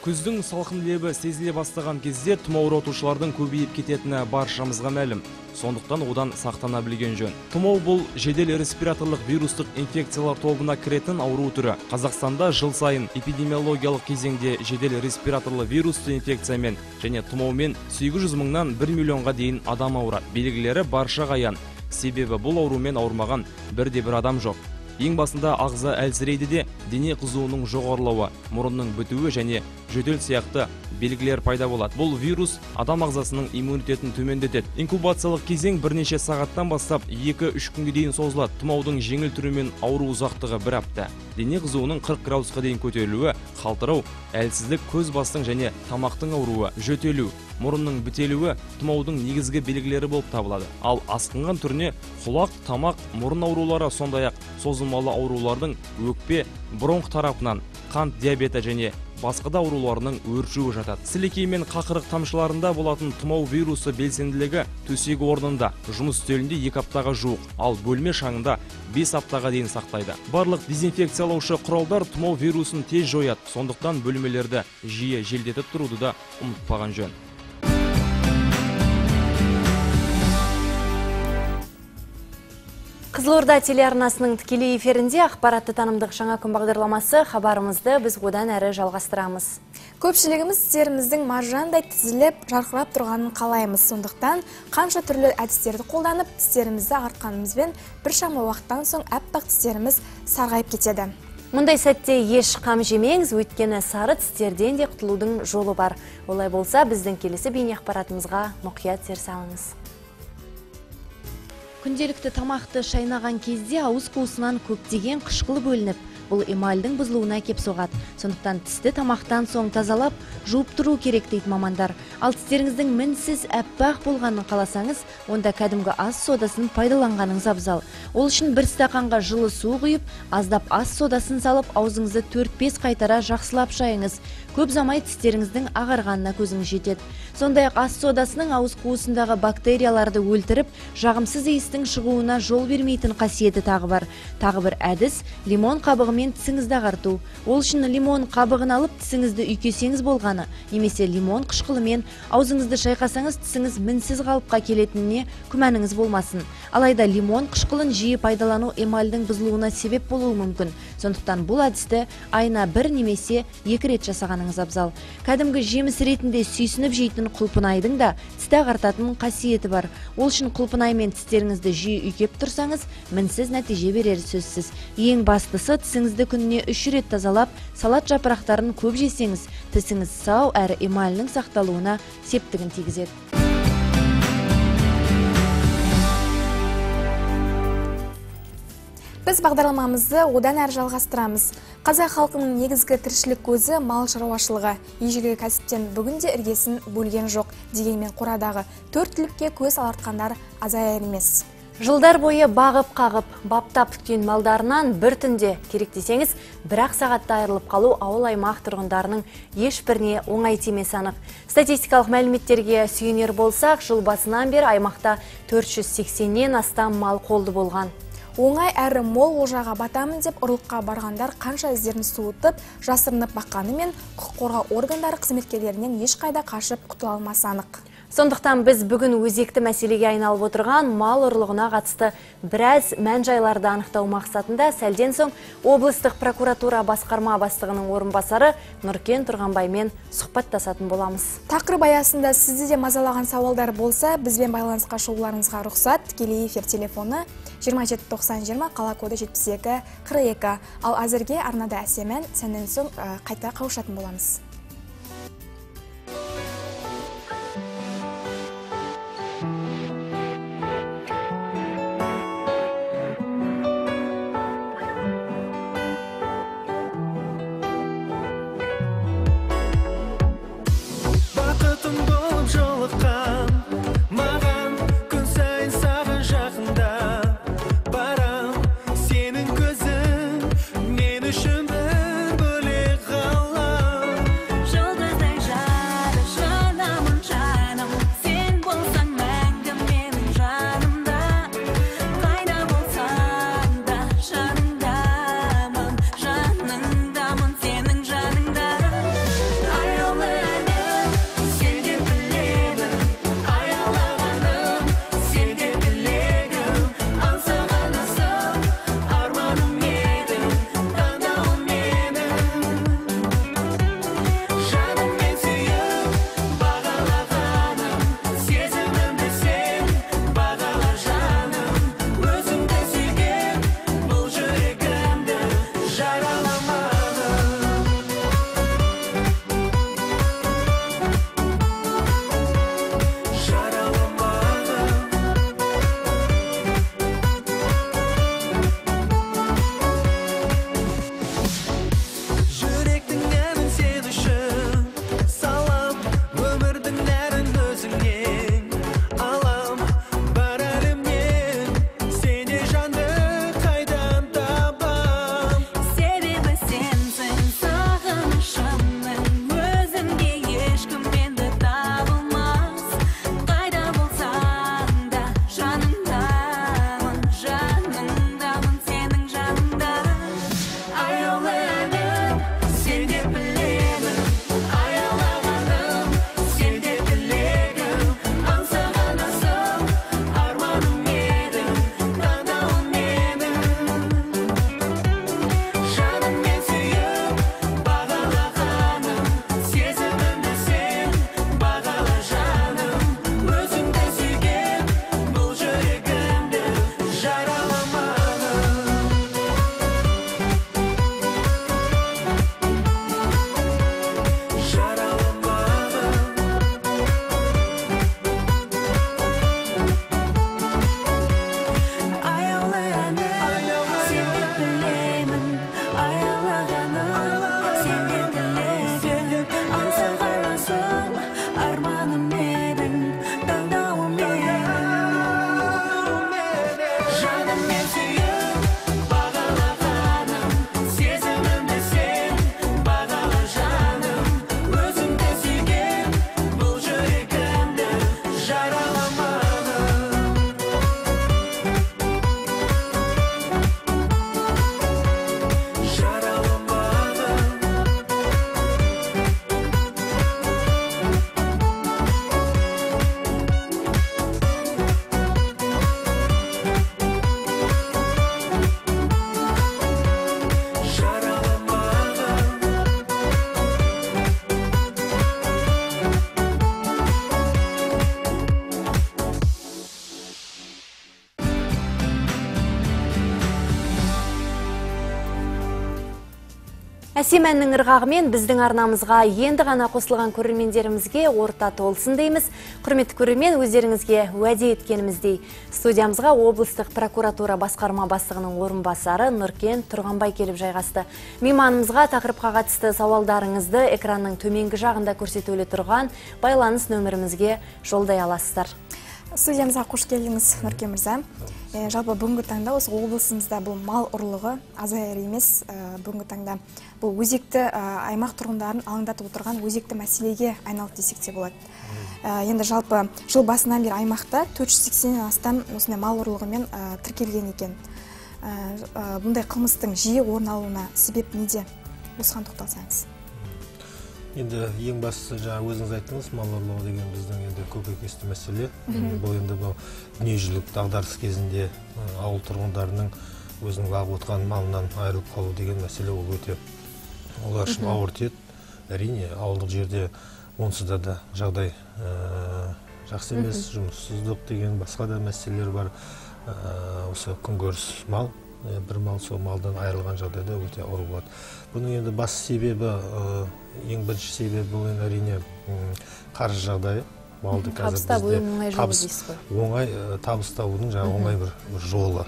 [SPEAKER 8] күздің салқын лебі сезіле бастаған кезде тұмау ауыртушылардың көбейіп кететіні баршамызға мәлім. Сондықтан одан сақтана білген жөн. Тұмау бұл жедел респираторлық вирустық инфекциялар тобына кіретін ауру түрі. Қазақстанда жыл сайын эпидемиологиялық кезеңде жедел респираторлы вирусты инфекциямен және тұмаумен 800 мыңнан 1 миллионға дейін адам ауырады. Белгілері баршаға аян. Себебі бұл аурумен ауырмаған бірде бір адам жоқ. Ең басында ағза әлсірейді де дене қызуының жоғарылауы мұрынның бітуі және жөтел сияқты белгілер пайда болады. Бұл вирус адам ағзасының иммунитетін төмендетеді. Инкубациялық кезең бірнеше сағаттан бастап 2-3 күнге дейін созылады. Тұмаудың жеңіл түрімен ауру ұзақтығы бір апта. Дене қызуының 40 градусқа дейін көтерілуі қалтырау әлсіздік көз бастың және тамақтың ауруы жөтелу мұрынның бітелуі тұмаудың негізгі белгілері болып табылады. Ал асқынған түріне құлақ тамақ мұрын аурулары сондай ақ созылмалы аурулардың өкпе бронх тарапынан қант диабеті және басқа да ауруларының өршуі жатады. Сілекей мен қақырық тамшыларында болатын тұмау вирусы белсенділігі төсек орнында жұмыс үстелінде екі аптаға жуық ал бөлме шаңында бес аптаға дейін сақтайды. Барлық дезинфекциялаушы құралдар тұмау вирусын тез жояды сондықтан бөлмелерді жиі желдетіп тұруды да ұмытпаған жөн.
[SPEAKER 2] Қызылорда телеарнасының тікелей эфирінде ақпаратты танымдық жаңа күн бағдарламасы хабарымызды біз одан әрі жалғастырамыз.
[SPEAKER 6] көпшілігіміз тістеріміздің маржандай тізіліп жарқырап тұрғанын қалаймыз сондықтан қанша түрлі әдістерді қолданып тістерімізді ағартқанымызбен біршама уақыттан соң аппақ тістеріміз сарғайып кетеді
[SPEAKER 2] Мұндай сәтте еш қам жемеңіз, өйткені сары тістерден де құтылудың жолы бар. Олай болса, біздің келесі бейне ақпаратымызға мұқият зер салыңыз. Күнделікті тамақты шайнаған кезде ауыз қуысынан көптеген қышқыл бөлініп, бұл эмальдың бұзылуына кеп соғады. Сондықтан тісті тамақтан соң тазалап, жуып тұру керек дейді мамандар. Ал тістеріңіздің мінсіз әппақ болғанын қаласаңыз, онда кәдімгі ас содасын пайдаланғаныңыз абзал. Ол үшін бір стақанға жылы су құйып, аздап ас содасын салып, аузыңызды 4-5 қайтара жақсылап шайыңыз. Көп замай тістеріңіздің ағарғанына көзіңіз жетеді. Сондай-ақ ас содасының ауыз қуысындағы бактерияларды өлтіріп, жағымсыз иістің шығуына жол бермейтін қасиеті тағы бар. Тағы бір әдіс лимон қабығымен тісіңізді ағарту. Ол үшін лимон қабығын алып тісіңізді үйкесеңіз болғаны, немесе лимон қышқылымен аузыңызды шайқасаңыз тісіңіз мінсіз қалыпқа келетініне күмәніңіз болмасын. Алайда лимон қышқылын жиі пайдалану эмальдың бұзылуына себеп болуы мүмкін. Сондықтан бұл әдісті айына бір немесе екі рет жасағаныңыз абзал. Кәдімгі жеміс ретінде сүйсініп жейтін құлпынайдың да тісті ағартатын қасиеті бар. Ол үшін құлпынаймен тістеріңізді жиі үйкеп тұрсаңыз, мінсіз нәтиже берері сөзсіз. Ең бастысы тісіңізді күніне үш рет тазалап, салат жапырақтарын көп жесеңіз, тісіңіз сау әрі эмалінің сақталуына септігін тигізеді.
[SPEAKER 1] Біз бағдарламамызды одан әрі жалғастырамыз. Қазақ халқының негізгі тіршілік көзі мал шаруашылығы. Ежелгі кәсіптен бүгінде іргесін бөлген жоқ. Дегенмен қорадағы төрт түлікке көз алартқандар азаяр емес.
[SPEAKER 2] Жылдар бойы бағып қағып, баптап күткен малдарынан бір түнде керек десеңіз, бір-ақ сағатта айырылып қалу ауыл аймақ тұрғындарының ешбіріне оңай тимес анық. Статистикалық мәліметтерге сүйенер болсақ, жыл басынан бері аймақта 480-нен астам мал қолды болған.
[SPEAKER 1] Оңай әрі мол олжаға батамын деп ұрлыққа барғандар қанша іздерін суытып, жасырынып баққанымен құқық қорғау органдары қызметкерлерінен ешқайда қашып құтыла алмасы анық.
[SPEAKER 2] Сондықтан біз бүгін өзекті мәселеге айналып отырған мал ұрлығына қатысты біраз мән жайларды анықтау мақсатында сәлден соң облыстық прокуратура басқарма бастығының орынбасары Нұркен Тұрғанбаймен сұхбаттасатын боламыз.
[SPEAKER 1] Тақырып аясында сізді де мазалаған сауалдар болса, бізбен байланысқа шығуларыңызға рұқсат, тікелей эфир телефоны 279020 қала коды 72 42 ал әзірге арнада әсемін сәннен соң қайта қауышатын боламыз
[SPEAKER 2] әсем әннің ырғағымен біздің арнамызға енді ғана қосылған көрермендерімізге орта толсын дейміз. Құрметті көрермен өздеріңізге уәде еткеніміздей. Студиямызға облыстық прокуратура басқарма бастығының орынбасары нұркен тұрғанбай келіп жайғасты. Мейманымызға тақырыпқа қатысты сауалдарыңызды экранның төменгі жағында көрсетулі тұрған байланыс нөмірімізге жолдай аласыздар.
[SPEAKER 1] Студиямызға қош келдіңіз нұркен мырза. Жалпы бүгінгі таңда осы облысымызда бұл мал ұрлығы азаяр емес бүгінгі таңда бұл өзекті аймақ тұрғындарын алаңдатып отырған өзекті мәселеге айналды десек те болады. Енді жалпы жыл басынан бері аймақта 480-нен астам осындай мал ұрлығымен тіркелген екен. Бұндай қылмыстың жиі орын алуына себеп неде? Осыған тоқталсаңыз.
[SPEAKER 9] Енді ең бастысы жаңа өзіңіз айттыңыз мал ұрлығы деген біздің енді көкейкесті мәселе. Бұл енді бұл дүниежүзілік дағдарыс кезінде ауыл тұрғындарының өзінің бағып отқан малынан айырылып қалу деген мәселе ол өте олар үшін ауыр тиеді. Әрине ауылдық жерде онсызда да жағдай ы, жақсы емес жұмыссыздық деген басқа да мәселелер бар. Ы, осы күнкөріс мал бір мал сол малдан айырылған жағдайда өте ауыр болады. Бұның енді басты себебі ең бірінші себебі бұл енді әрине қаржы жағдайы. Малды қазір бізде табыс- оңай табыс табудың жаңағы оңай бір, бір жолы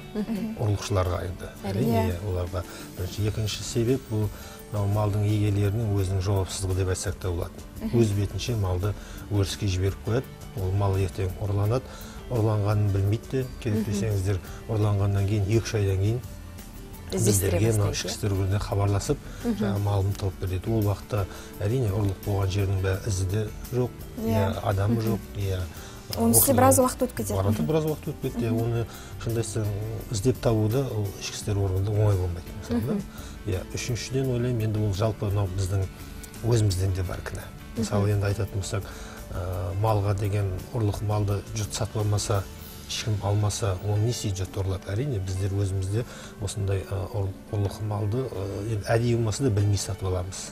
[SPEAKER 9] ұрлықшыларға енді әрине. иә, оларға бірінші екінші себеп бұл мынау малдың иелерінің өзінің жауапсыздығы деп айтсақ та болады өз бетінше малды өріске жіберіп қояды. Ол мал ертең ұрланады. Ұрланғанын білмейді де. Керек десеңіздер ұрланғаннан кейін екі үш айдан кейін
[SPEAKER 2] іздестіре
[SPEAKER 9] біздерге мынау ішкі істер бөліміне хабарласып жаңағы малымды тауып бер дейді ол уақытта әрине ұрлық болған жердің бәрі ізі де жоқ
[SPEAKER 1] Иә.
[SPEAKER 9] иә. адамы жоқ иә.
[SPEAKER 1] Оның үстіне біраз уақыт өтіп кетеді.
[SPEAKER 9] Арада біраз уақыт өтіп кетті. Иә оны шынымды айтсам іздеп табуды ол ішкі істер органында оңай болмайды мысалы да иә үшіншіден ойлаймын енді ол жалпы мынау біздің өзімізден де бар кінә. Мысалы енді айтатын болсақ малға деген ұрлық малды жұрт сатып алмаса ешкім алмаса оны не істейді жұрт ұрлап әрине біздер өзімізде осындай ұр- ұрлық малды енді әдейі болмаса да білмей сатып аламыз.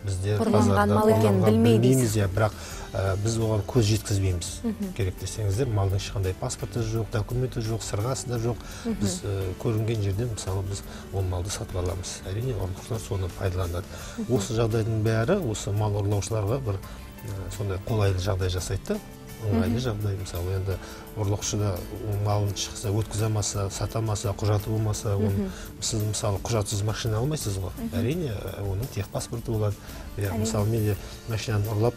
[SPEAKER 9] Біздер
[SPEAKER 2] Ұрланған мал екенін
[SPEAKER 9] білмейміз. иә. Бірақ ә, біз оған көз жеткізбейміз. Керек десеңіздер малдың ешқандай паспорты жоқ документі жоқ сырғасы да жоқ. Біз ә, көрінген жерден мысалы біз ол малды сатып аламыз. Әрине ұрлықшылар соны пайдаланады. Осы жағдайдың бәрі осы мал ұрлаушыларға бір ә, сондай қолайлы жағдай жасайды да ыңғайлы жағдай мысалы енді ұрлықшы да ол малын шықса өткізе алмаса сата алмаса құжаты болмаса оны сіз мысалы құжатсыз машина алмайсыз ғой. Әрине оның техпаспорты болады иә мысалы мен де машинаны ұрлап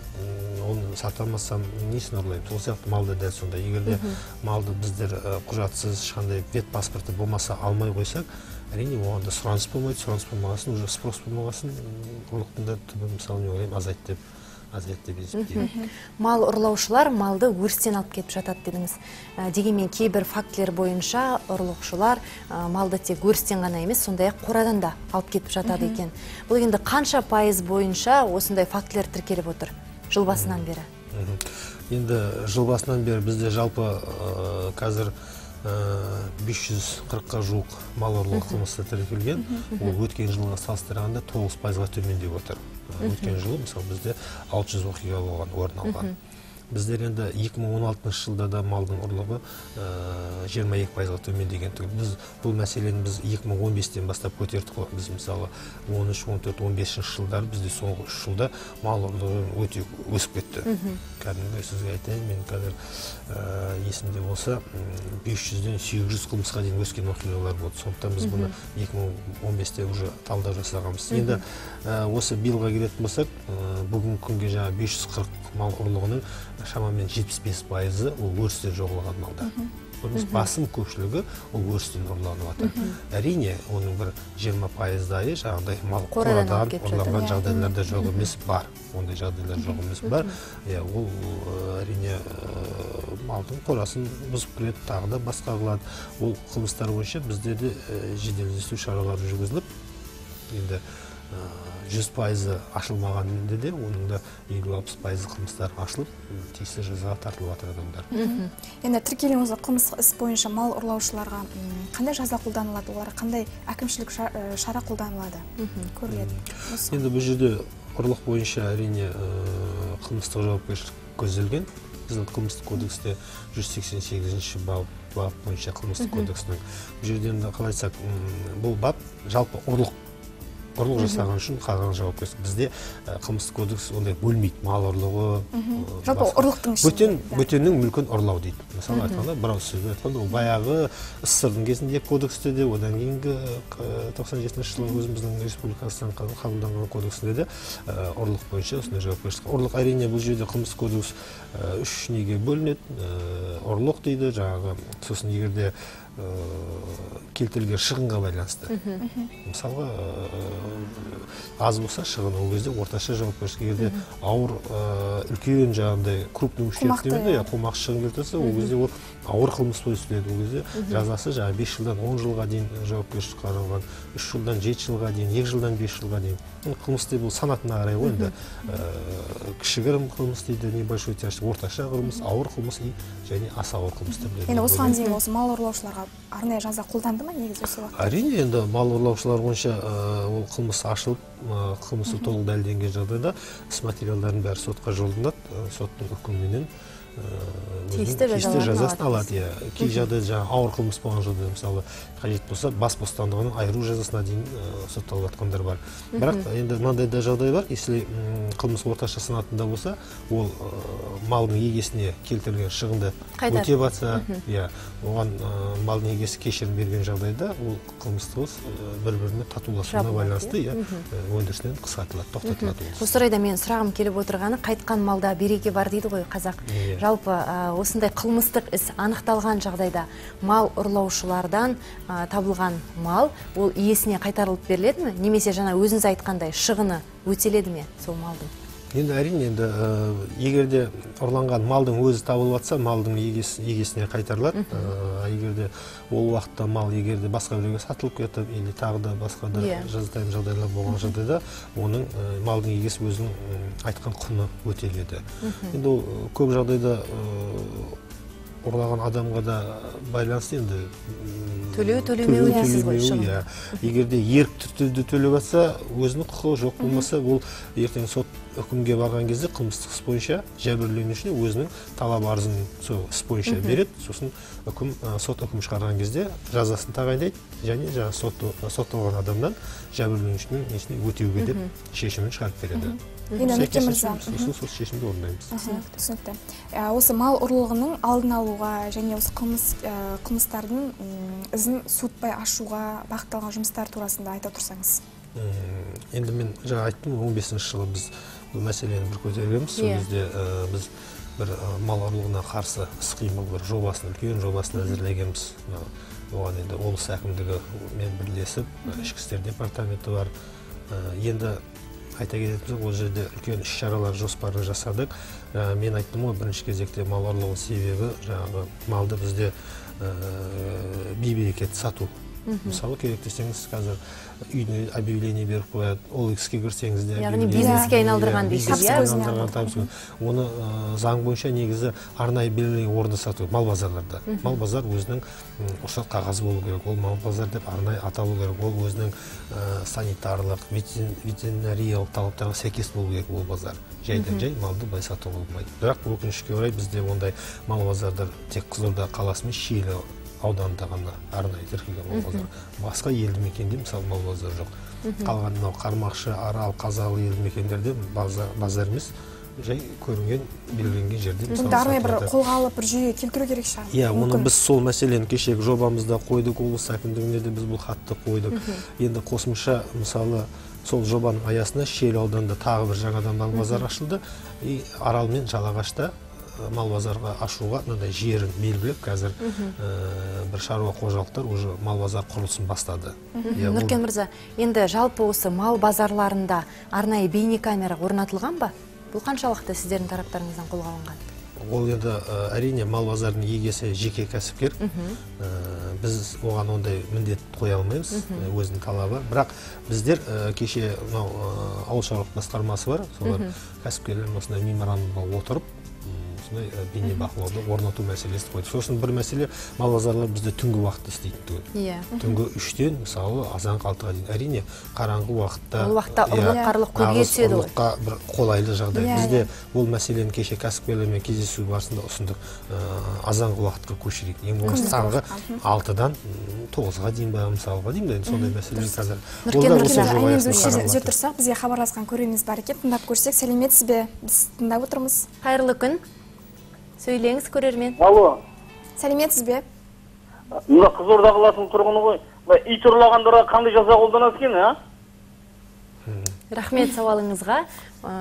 [SPEAKER 9] оны сата алмасам несін ұрлаймын? Сол сияқты малда дәл сондай. Егер де малды біздер құжатсыз ешқандай вет паспорты болмаса алмай қойсақ әрине оған да сұраныс болмайды. Сұраныс болмаған соң уже спрос болмаған соң ұрлықтың да түбі мысалы мен ойлаймын азайды деп. Есептеймін
[SPEAKER 2] мал ұрлаушылар малды өрістен алып кетіп жатады дедіңіз. Ә, дегенмен кейбір фактілер бойынша ұрлықшылар ә, малды тек өрістен ғана емес сондай ақ қорадан да алып кетіп жатады екен. Бұл енді қанша пайыз бойынша осындай фактілер тіркеліп отыр жыл басынан бері?
[SPEAKER 9] Енді жыл басынан бері бізде жалпы ә, қазір ә, 540-қа жуық мал ұрлығы қылмысы тіркелген. Ол өткен жылға салыстырғанда 9 пайызға төмендеп отыр. Өткен жылы мысалы бізде 600 оқиға болған орын алған. Біздер енді 2016 жылда да малдың ұрлығы ә, 22 пайызға төмендеген біз бұл мәселені біз 2015-тен бастап көтердік қой. Біз мысалы 13 14 15 жылдары бізде соңғы үш жылда мал ұрлығы өте өсіп кетті. Кәдімгі сізге айтайын мен қазір ә, есімде болса м, 500-ден 800 қылмысқа дейін өскен оқиғалар болды. Сондықтан біз бұны 2015-те уже талдау жасағанбыз. Енді ә, осы биылға келетін болсақ ә, бүгінгі күнге жаңағы 540 мал ұрлығының шамамен 75 пайызы ол өрісте жоғалған малдар. Көрдіңіз басым көпшілігі ол өрістен ұрланып жатыр әрине оның бір 20 пайыздайы жаңағыдай мал
[SPEAKER 2] Қорадан
[SPEAKER 9] ұрланған жағдайлар да жоқ емес бар ондай жағдайлар жоқ емес бар иә ол әрине малдың қорасын бұзып кіреді тағы да басқа қылады ол қылмыстар бойынша бізде де жедел іздестіру шаралары жүргізіліп енді жүз пайызы ашылмағанында де оның да елу алпыс пайызы қылмыстар ашылып тиісті жазаға тартылып жатыр адамдар
[SPEAKER 1] енді тіркелген осы қылмыстық іс бойынша мал ұрлаушыларға қандай жаза қолданылады? Оларға қандай әкімшілік ша- шара қолданылады? Көріледі.
[SPEAKER 9] Енді бұл жерде ұрлық бойынша әрине қылмыстық жауапкершілік көзделген. Біздің қылмыстық кодексте 188 бап бап бойынша қылмыстық кодекстің бұл жерде енді қалай айтсақ бұл бап жалпы ұрлық ұрлық жасаған үшін қалған жауапкершілік бізде қылмыстық кодекс ондай бөлмейді мал ұрлығы
[SPEAKER 1] Жалпы ұрлықтың
[SPEAKER 9] бөтен бөтеннің мүлкін ұрлау дейді. Мысалы айтқанда бір ауыз сөзбен айтқанда ол баяғы ссрдың кезінде кодексте де одан кейінгі тоқсан жетінші жылы өзіміздің республикасынан қа- қабылданған кодексінде де ұрлық бойынша осындай жауапкершілік ұрлық әрине бұл жерде қылмыстық кодекс үш неге бөлінеді? Ұрлық дейді жаңағы сосын егер де келтірілген шығынға байланысты. Мысалға ә, аз болса шығын ол кезде орташа жауапкершілік егер де ауыр ә, үлкен жаңағындай крупный ущерб
[SPEAKER 1] иә.
[SPEAKER 9] иә қомақты шығын келтірсе ол кезде ол ауыр қылмыс болып есептеледі ол кезде жазасы жаңағы бес жылдан он жылға дейін жауапкершілік қаралған үш жылдан жеті жылға дейін екі жылдан бес жылға дейін. Қылмыс деп бұл санатына қарай ғой енді. Ә, кішігірім қылмыс дейді небольшой тяжесть орташа қылмыс ауыр қылмыс и және аса ауыр қылмыс деп
[SPEAKER 1] енді осыған дейін осы мал ұрлаушыларға арнайы жаза қолданды ма негізі осы уақытта?
[SPEAKER 9] Әрине енді мал ұрлаушылар бойынша ә, ол қылмыс ашылып қылмысы толық дәлелденген жағдайда іс материалдардың бәрі сотқа жолданады. Ә, соттың үкіміменен
[SPEAKER 2] Тиісті
[SPEAKER 9] тиісті жазасын
[SPEAKER 2] алады
[SPEAKER 9] иә. Кей жағдайда жаңағы ауыр қылмыс болған жағдайда мысалы қажет болса бас бостандығынан айыру жазасына дейін ә, сотталып жатқандар бар бірақ енді мынандай да жағдай бар. Если қылмыс орташа санатында болса ол ә, малдың егесіне келтірілген шығынды өтеп жатса иә оған ә, малдың егесі кешірім берген жағдайда ол қылмыстық іс бір біріне татуласуына байланысты иә? ә, өндірістен қысқартылады тоқтатылады
[SPEAKER 2] осы орайда мен сұрағым келіп отырғаны қайтқан малда береке бар дейді ғой қазақ.
[SPEAKER 9] Иә.
[SPEAKER 2] жалпы осындай қылмыстық іс анықталған жағдайда мал ұрлаушылардан ә, табылған мал ол иесіне қайтарылып беріледі ме? Немесе жаңа өзіңіз айтқандай шығыны өтеледі ме сол малдың?
[SPEAKER 9] Енді әрине енді ә, егер де ұрланған малдың өзі табылып жатса малдың егес, егесіне қайтарылады. Ә, егер де ол уақытта мал егер де басқа біреуге сатылып кетіп или тағы да басқа да
[SPEAKER 2] Иә.
[SPEAKER 9] жазатайым жағдайлар болған жағдайда оның ә, малдың егесі өзінің айтқан құны өтеледі. Енді ол көп жағдайда ұрлаған адамға да байланысты енді
[SPEAKER 2] Төлеу, төлемеуі дейсіз ғой,
[SPEAKER 9] иә. егер де ерікті түрде төлеп жатса өзінің құқығы жоқ болмаса ол ертең сот үкімге барған кезде қылмыстық іс бойынша жәбірленушіне өзінің талап арызын сол іс бойынша береді. Сосын үкім сот үкім шығарған кезде жазасын тағайындайды және жаңағы сот сотталған адамнан жәбірленушінің несіне өтеуге деп шешімін шығарып береді.
[SPEAKER 1] Мырза
[SPEAKER 9] Сәйкесінше сосын сол шешімді орындаймыз.
[SPEAKER 1] Түсінікті. Осы мал ұрлығының алдын алуға және осы қылмыс қылмыстардың ізін суытпай ашуға бағытталған жұмыстар турасында айта тұрсаңыз.
[SPEAKER 9] Енді мен жаңа айттым он бесінші жылы біз бұл мәселені бір көтергенбіз сол
[SPEAKER 2] Иә.
[SPEAKER 9] кезде біз бір мал ұрлығына қарсы іс қимыл бір жобасын үлкен жобасын әзірлегенбіз. Оған енді облыс әкімдігімен бірлесіп ә, ішкі істер департаменті бар. Енді айта кететініміз ол жерде үлкен іс шаралар жоспарын жасадық. Ә, мен айттым ғой бірінші кезекте мал ұрлығы себебі жаңағы малды бізде ә, бейберекет сату. Мысалы керек десеңіз қазір үйіне объявление беріп қояды. Ол іске кірсеңіз де
[SPEAKER 2] Яғни бизнеске айналдырған дейсіз,
[SPEAKER 1] иә?
[SPEAKER 9] оны заң бойынша негізі арнайы белгіленген орында сату мал базарларда. Мал базар өзінің рұқсат қағазы болу керек. Ол мал базар деп арнайы аталу керек. Ол өзінің санитарлық ветерин- ветеринариялық талаптарға сәйкес болу керек ол базар. Жайдан жай малды былай сатуға болмайды. Бірақ өкінішке орай бізде ондай мал базардар тек қызылорда қаласы мен шиелі ауданында ғана арнайы тіркелген мал басқа елді мекенде мысалы мал базар жоқ қалған мынау қармақшы арал қазалы елді мекендерде базар, емес. Жай көрінген белгіленген жерде
[SPEAKER 1] енді арнайы бір қолға алып бір жүйе келтіру керек шығар.
[SPEAKER 9] Иә оны біз сол мәселені кешегі жобамызда қойдық облыс әкімдігіне де біз бұл хатты қойдық. Енді қосымша мысалы сол жобаның аясында шиелі ауданында тағы бір жаңадан мал базар ашылды. И арал мен жалағашта мал базарға ашуға мынандай жерін белгілеп қазір ә, бір шаруа қожалықтар уже мал базар құрылысын бастады. Иә,
[SPEAKER 2] нұркен мырза енді жалпы осы мал базарларында арнайы бейнекамера орнатылған ба? Бұл қаншалықты сіздердің тараптарыңыздан қолға алынған?
[SPEAKER 9] Ол енді ә, әрине мал базардың егесі жеке кәсіпкер. Ә, біз оған ондай міндет қоя алмаймыз. Өзінің талабы бірақ біздер ә, кеше мынау ауыл шаруашылық басқармасы бар. Солар кәсіпкерлермен осындай меморандумға отырып осындай э, бейне бақылауды орнату мәселесі қойды. Сосын бір мәселе мал базарлар бізде түнгі уақытта істейтін түгел
[SPEAKER 2] иә
[SPEAKER 9] түнгі үштен мысалы азанғы алтыға дейін әрине қараңғы уақытта
[SPEAKER 2] ол уақытта
[SPEAKER 9] иә,
[SPEAKER 2] ұрлық қарлық көбейе түседі ғой.
[SPEAKER 9] ұрлыққа бір қолайлы жағдай.
[SPEAKER 1] Иә,
[SPEAKER 9] бізде ол мәселені кеше кәсіпкерлермен кездесу барысында ұсындық. Ә, азанғы уақытқа көшірейік ең болмаса таңғы алтыдан тоғызға дейін ба мысалға деймін да енді сондай мәселе қазір. Жатыр.
[SPEAKER 1] тұрсақ бізге хабарласқан көрерменіміз бар екен. Тыңдап көрсек сәлеметсіз бе? Біз тыңдап отырмыз.
[SPEAKER 2] Қайырлы күн. Сөйлеңіз көрермен.
[SPEAKER 10] Алло.
[SPEAKER 1] Сәлеметсіз бе?
[SPEAKER 10] Мына қызылорда қаласының тұрғыны ғой. Мына ит ұрлағандарға қандай жаза қолданады екен а?
[SPEAKER 2] Рахмет сауалыңызға. Ә,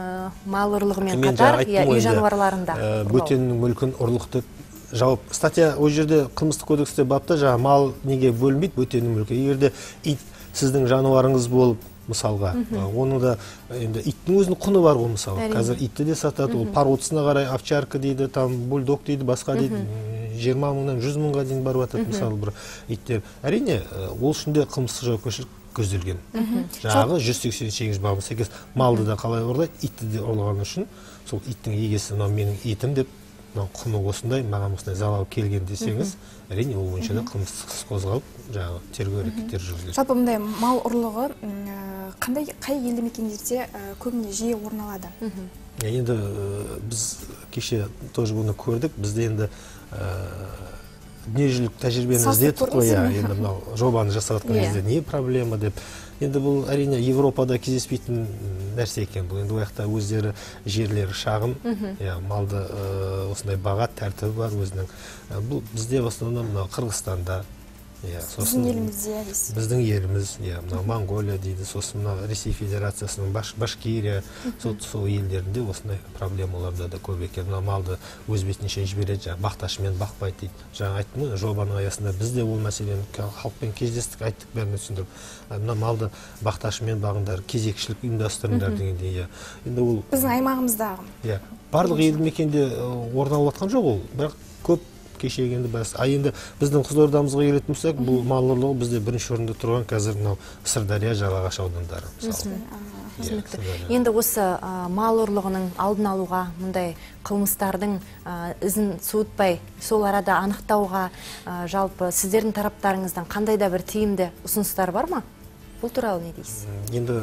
[SPEAKER 2] мал ұрлығымен
[SPEAKER 9] мен
[SPEAKER 2] қатар
[SPEAKER 9] жаңа
[SPEAKER 2] иә
[SPEAKER 9] айттым
[SPEAKER 2] үй жануарларында.
[SPEAKER 9] Ә,
[SPEAKER 2] ұрлау.
[SPEAKER 9] бөтеннің мүлкін ұрлық деп жауап статья ол жерде қылмыстық кодексте бапта жаңағы мал неге бөлінбейді бөтеннің мүлкі. Егер де ит сіздің жануарыңыз болып мысалға. Оны да енді иттің өзінің құны бар ғой мысалы. қазір итті де сатады ол породасына қарай овчарка дейді там бульдог дейді басқа дейді жиырма мыңнан жүз мыңға дейін барып жатады мысалы бір иттер. Әрине ол үшін де қылмыстық жауапкершілік көзделген. Жаңағы жүз сексен сегіз бабына сәйкес малды да қалай ұрлайды итті де ұрлағаны үшін сол иттің егесі мынау менің итім деп мынау құны осындай маған осындай залал келген десеңіз әрине ол бойынша да қылмыстық іс қозғалып жаңағы тергеу әрекеттері жүргізіледі.
[SPEAKER 1] Жалпы мұндай мал ұрлығы қандай қай елді мекендерде ә, көбіне жиі орын алады?
[SPEAKER 9] Енді ә, біз кеше тоже бұны көрдік. Бізде енді ә, дүниежүзілік тәжірибені іздеттік қой иә. Енді мынау жобаны жасап жатқан
[SPEAKER 2] Иә.
[SPEAKER 9] кезде не проблема деп. Енді бұл әрине европада кездеспейтін нәрсе екен бұл. Енді ол жақта өздері жерлері шағын. Иә малды ә, осындай баға тәртібі бар өзінің. Ә, бұл бізде в основном мынау қырғызстанда иә
[SPEAKER 1] біздің елімізде дейсіз
[SPEAKER 9] біздің еліміз иә мынау моңғолия дейді сосын мына ресей федерациясының баш, башкирия сол, сол елдерінде осындай проблемалар да көп екен. Мына малды өз бетінше жібереді жаңағы бақташымен бақпайды дейді. Жаңа айттым ғой жобаның аясында біз де ол мәселені халықпен кездестік айттық бәріне түсіндіріп. Мына малды бақташымен бағыңдар кезекшілік ұйымдастырыңдар дегендей иә. Енді ол
[SPEAKER 1] біздің аймағымыздағы.
[SPEAKER 9] Иә барлық елді мекенде орын алып жатқан жоқ ол. Бірақ көп кешегі енді бәс а енді біздің қызылордамызға келетін болсақ бұл мал ұрлығы бізде бірінші орында тұрған қазір мынау сырдария жалағаш аудандары мысалы. Иә,
[SPEAKER 2] енді осы мал ұрлығының алдын алуға мұндай қылмыстардың ізін суытпай сол арада анықтауға жалпы сіздердің тараптарыңыздан қандай да бір тиімді ұсыныстар бар ма? Бұл туралы не дейсіз?
[SPEAKER 9] Енді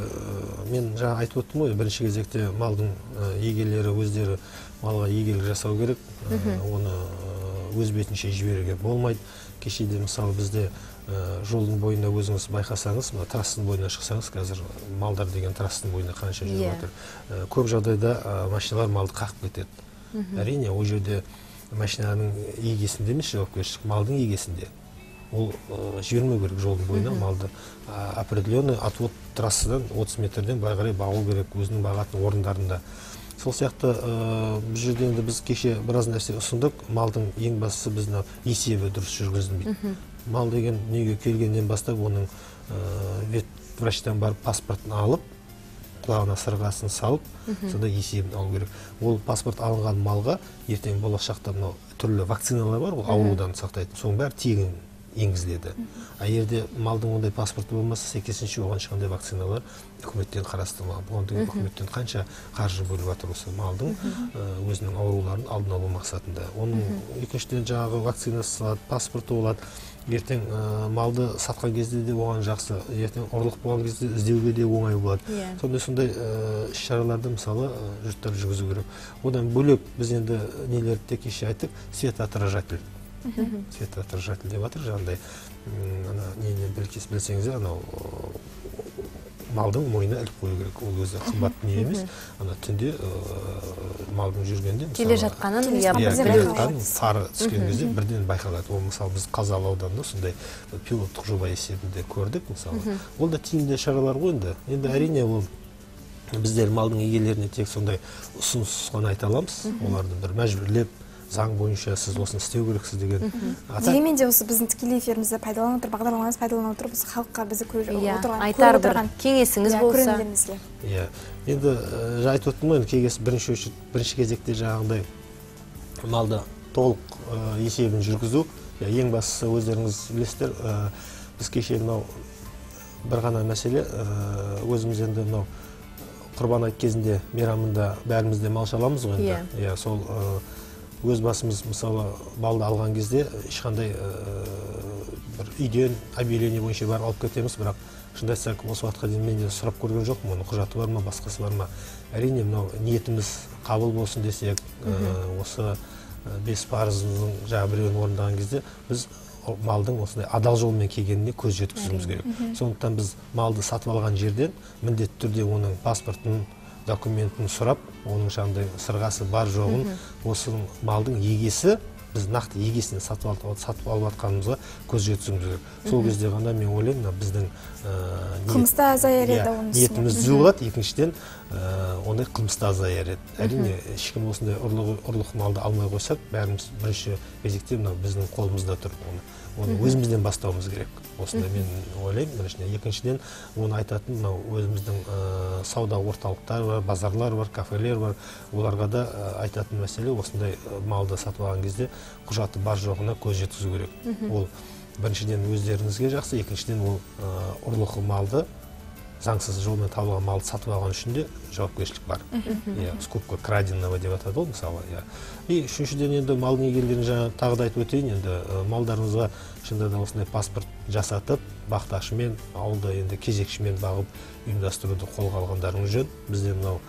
[SPEAKER 9] мен жаңа айтып өттім ғой бірінші кезекте малдың егелері өздері малға игілік жасау керек. Оны өз бетінше жіберуге болмайды. Кешеде мысалы бізде ы, жолдың бойында өзіңіз байқасаңыз мына трассаның бойына шықсаңыз қазір малдар деген трассаның бойында қанша жүріп
[SPEAKER 2] Иә.
[SPEAKER 9] жатыр Ы, көп жағдайда ы, машиналар малды қағып кетеді. Әрине ол жерде машинаның егесінде емес жауапкершілік малдың егесінде ол жібермеу керек жолдың бойына малды. Определенный отвод трассадан 30 метрден былай қарай бағу керек өзінің бағатын орындарында. Сол сияқты ы, бұл жерде енді біз кеше біраз нәрсе ұсындық. Малдың ең бастысы біз мынау есебі дұрыс жүргізілмейді. Мал деген дүниеге келгеннен бастап оның ы, вет врачтан барып паспортын алып құлағына сырғасын салып сонда есебін алу керек. Ол паспорт алынған малға ертең болашақта мынау түрлі вакциналар бар ғой аурудан сақтайтын. Соның бәрі тегін енгізіледі. А егерде малдың ондай паспорты болмаса сәйкесінше оған ешқандай вакциналар үкіметтен қарастырылмаған. Бұған дейін үкіметтен қанша қаржы бөліп жатыр осы малдың өзінің ауруларын алдын алу мақсатында. Оның екіншіден жаңағы вакцинасы салады паспорты болады. Ертең ы, малды сатқан кезде де оған жақсы ертең ұрлық болған кезде іздеуге де оңай болады.
[SPEAKER 2] Иә.
[SPEAKER 9] сондай сондай іс шараларды мысалы жұрттар жүргізу керек. Одан бөлек біз енді нелерді де кеше айттық светоотражатель светоотражатель деп жатыр жаңағыдай м, ана нені білсеңіздер анау малдың мойнына іліп қою керек ол өзі қымбат дүние емес ана түнде малдың жүргенде
[SPEAKER 2] келе жатқанын иә
[SPEAKER 9] сары түскен кезде бірден байқалады ол мысалы біз қазалы ауданында сондай пилоттық жоба есебінде көрдік мысалы ол да тиімді шаралар ғой енді енді әрине ол біздер малдың иелеріне тек сондай ұсыныс қана айта аламыз оларды бір мәжбүрлеп заң бойынша сіз осыны істеу керексіз деген.
[SPEAKER 1] Дегенмен де осы біздің тікелей эфирімізді пайдалана отырып бағдарламамызды пайдалана отырып осы халыққа бізді көріп
[SPEAKER 2] иә
[SPEAKER 1] отырған
[SPEAKER 2] айтар бір кеңесіңіз
[SPEAKER 1] иә,
[SPEAKER 2] болса.
[SPEAKER 9] иә. Енді жаңа айтып өттім ғой енді кеңес бірінші очередь бірінші кезекте жаңағыдай малды толық есебін жүргізу. Иә, ең бастысы өздеріңіз білесіздер біз кеше мынау бір ғана мәселе өзіміз енді мынау құрбан айт кезінде мейрамында бәріміз де мал шаламыз ғой енді.
[SPEAKER 2] Иә.
[SPEAKER 9] иә сол өз басымыз мысалы малды алған кезде ешқандай э, бір үйден объявление бойынша барып алып кетеміз. Бірақ шынымды айтсақ осы уақытқа дейін мен де сұрап көрген жоқпын оның құжаты бар ма басқасы бар ма. Әрине мынау ниетіміз қабыл болсын десек э, осы э, бес парызымыздың жаңағы біреуін орындаған кезде біз малдың осындай адал жолмен келгеніне көз жеткізуіміз керек. Сондықтан біз малды сатып алған жерден міндетті түрде оның паспортын документін сұрап оның жаңағыдай сырғасы бар жоғын осы малдың егесі біз нақты егесінен сатып алып сатып алып жатқанымызға көз жеткізуіміз керек. Сол кезде ғана мен ойлаймын мына біздің ә, ниет-
[SPEAKER 1] қылмыс та азаяр еді
[SPEAKER 9] Иә,
[SPEAKER 1] оның
[SPEAKER 9] ниетіміз түзу болады екіншіден ә, ондай қылмыс та азаяр еді. Әрине ешкім осындай ұрлық ұрлық малды алмай қойсақ бәріміз бірінші кезекте мынау біздің қолымызда тұр. Оны оны өзімізден бастауымыз керек. Осындай мен ойлаймын біріншіден. Екіншіден оны айтатын мынау өзіміздің ә, сауда орталықтары бар базарлар бар кафелер бар. Оларға да ә, айтатын мәселе осындай ә, малды сатып алған кезде құжаты бар жоғына көз жеткізу керек. Ол біріншіден өздеріңізге жақсы екіншіден ол ұрлық малды заңсыз жолмен табылған малды сатып алған үшін де жауапкершілік бар. Иә скупка краденого деп атады ғой мысалы иә. И үшіншіден енді малдың иелеріне жаңа тағы да айтып өтейін енді малдарыңызға шынында да осындай паспорт жасатып бақташымен ауылда енді кезекшімен бағып ұйымдастыруды қолға алғандарыңыз жөн. Бізде мынау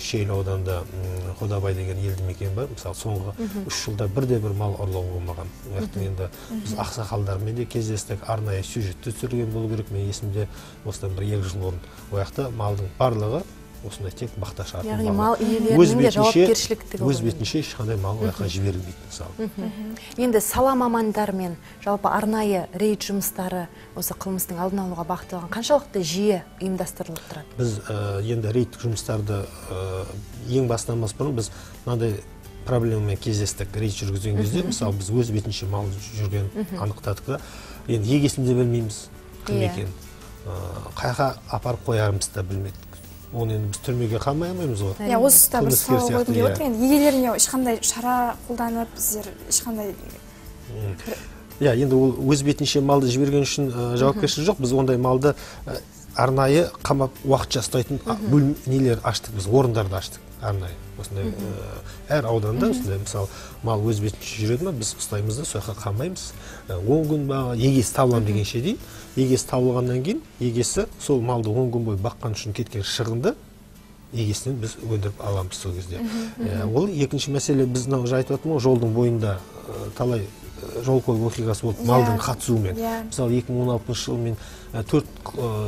[SPEAKER 9] шел ауданында м, қодабай деген елді мекен бар. Мысалы соңғы үш жылда бірде бір мал ұрлығы болмаған. Ол жақтың енді біз ақсақалдармен де кездестік арнайы сюжет түсірілген болу керек. Менің есімде осыдан бір екі жыл бұрын ол жақта малдың барлығы осындай тек бақташ арқылы
[SPEAKER 2] яғни мал иелерінің де
[SPEAKER 9] бетінше-
[SPEAKER 2] жауапкершіліктігі
[SPEAKER 9] өз бетінше ешқандай мал ол жаққа жіберілмейді мысалы
[SPEAKER 2] енді сала мамандарымен жалпы арнайы рейд жұмыстары осы қылмыстың алдын алуға бағытталған қаншалықты жиі ұйымдастырылып тұрады?
[SPEAKER 9] Біз ә, енді рейдтік жұмыстарды ә, ең басынан бұрын біз мынандай проблемамен кездестік рейд жүргізген кезде мысалы біз өз бетінше мал жүргенін анықтадық та. Енді егесін де білмейміз кім
[SPEAKER 2] Иә.
[SPEAKER 9] екенін Ә, қай жаққа апарып қоярымызды да білмедік. Оны енді біз түрмеге қамай алмаймыз ғой
[SPEAKER 1] иә осы тұста бір сауал қойғым келіп отыр енді егелеріне ешқандай шара қолданып сіздер ешқандай
[SPEAKER 9] иә енді ол өз бетінше малды жіберген үшін жауапкершілік жоқ. Біз ондай малды арнайы қамап уақытша ұстайтын бөлім нелер аштық біз орындарды аштық арнайы. Осындай ә, әр ауданда осындай мысалы мал өз бетінше жүреді ма біз ұстаймыз да сол жаққа қамаймыз. Ә, он күн бағы егесі табыламын дегенше дейін егесі табылғаннан кейін егесі сол малды он күн бойы баққан үшін кеткен шығынды егесінен біз өндіріп аламыз сол кезде. Ә, ол екінші мәселе біз мынау жаңа айтып жатырмын ғой жолдың бойында талай жол көлік оқиғасы болды
[SPEAKER 1] Иә.
[SPEAKER 9] малдың қатысуымен.
[SPEAKER 1] Иә.
[SPEAKER 9] мысалы 2016 жылы мен ә, төрт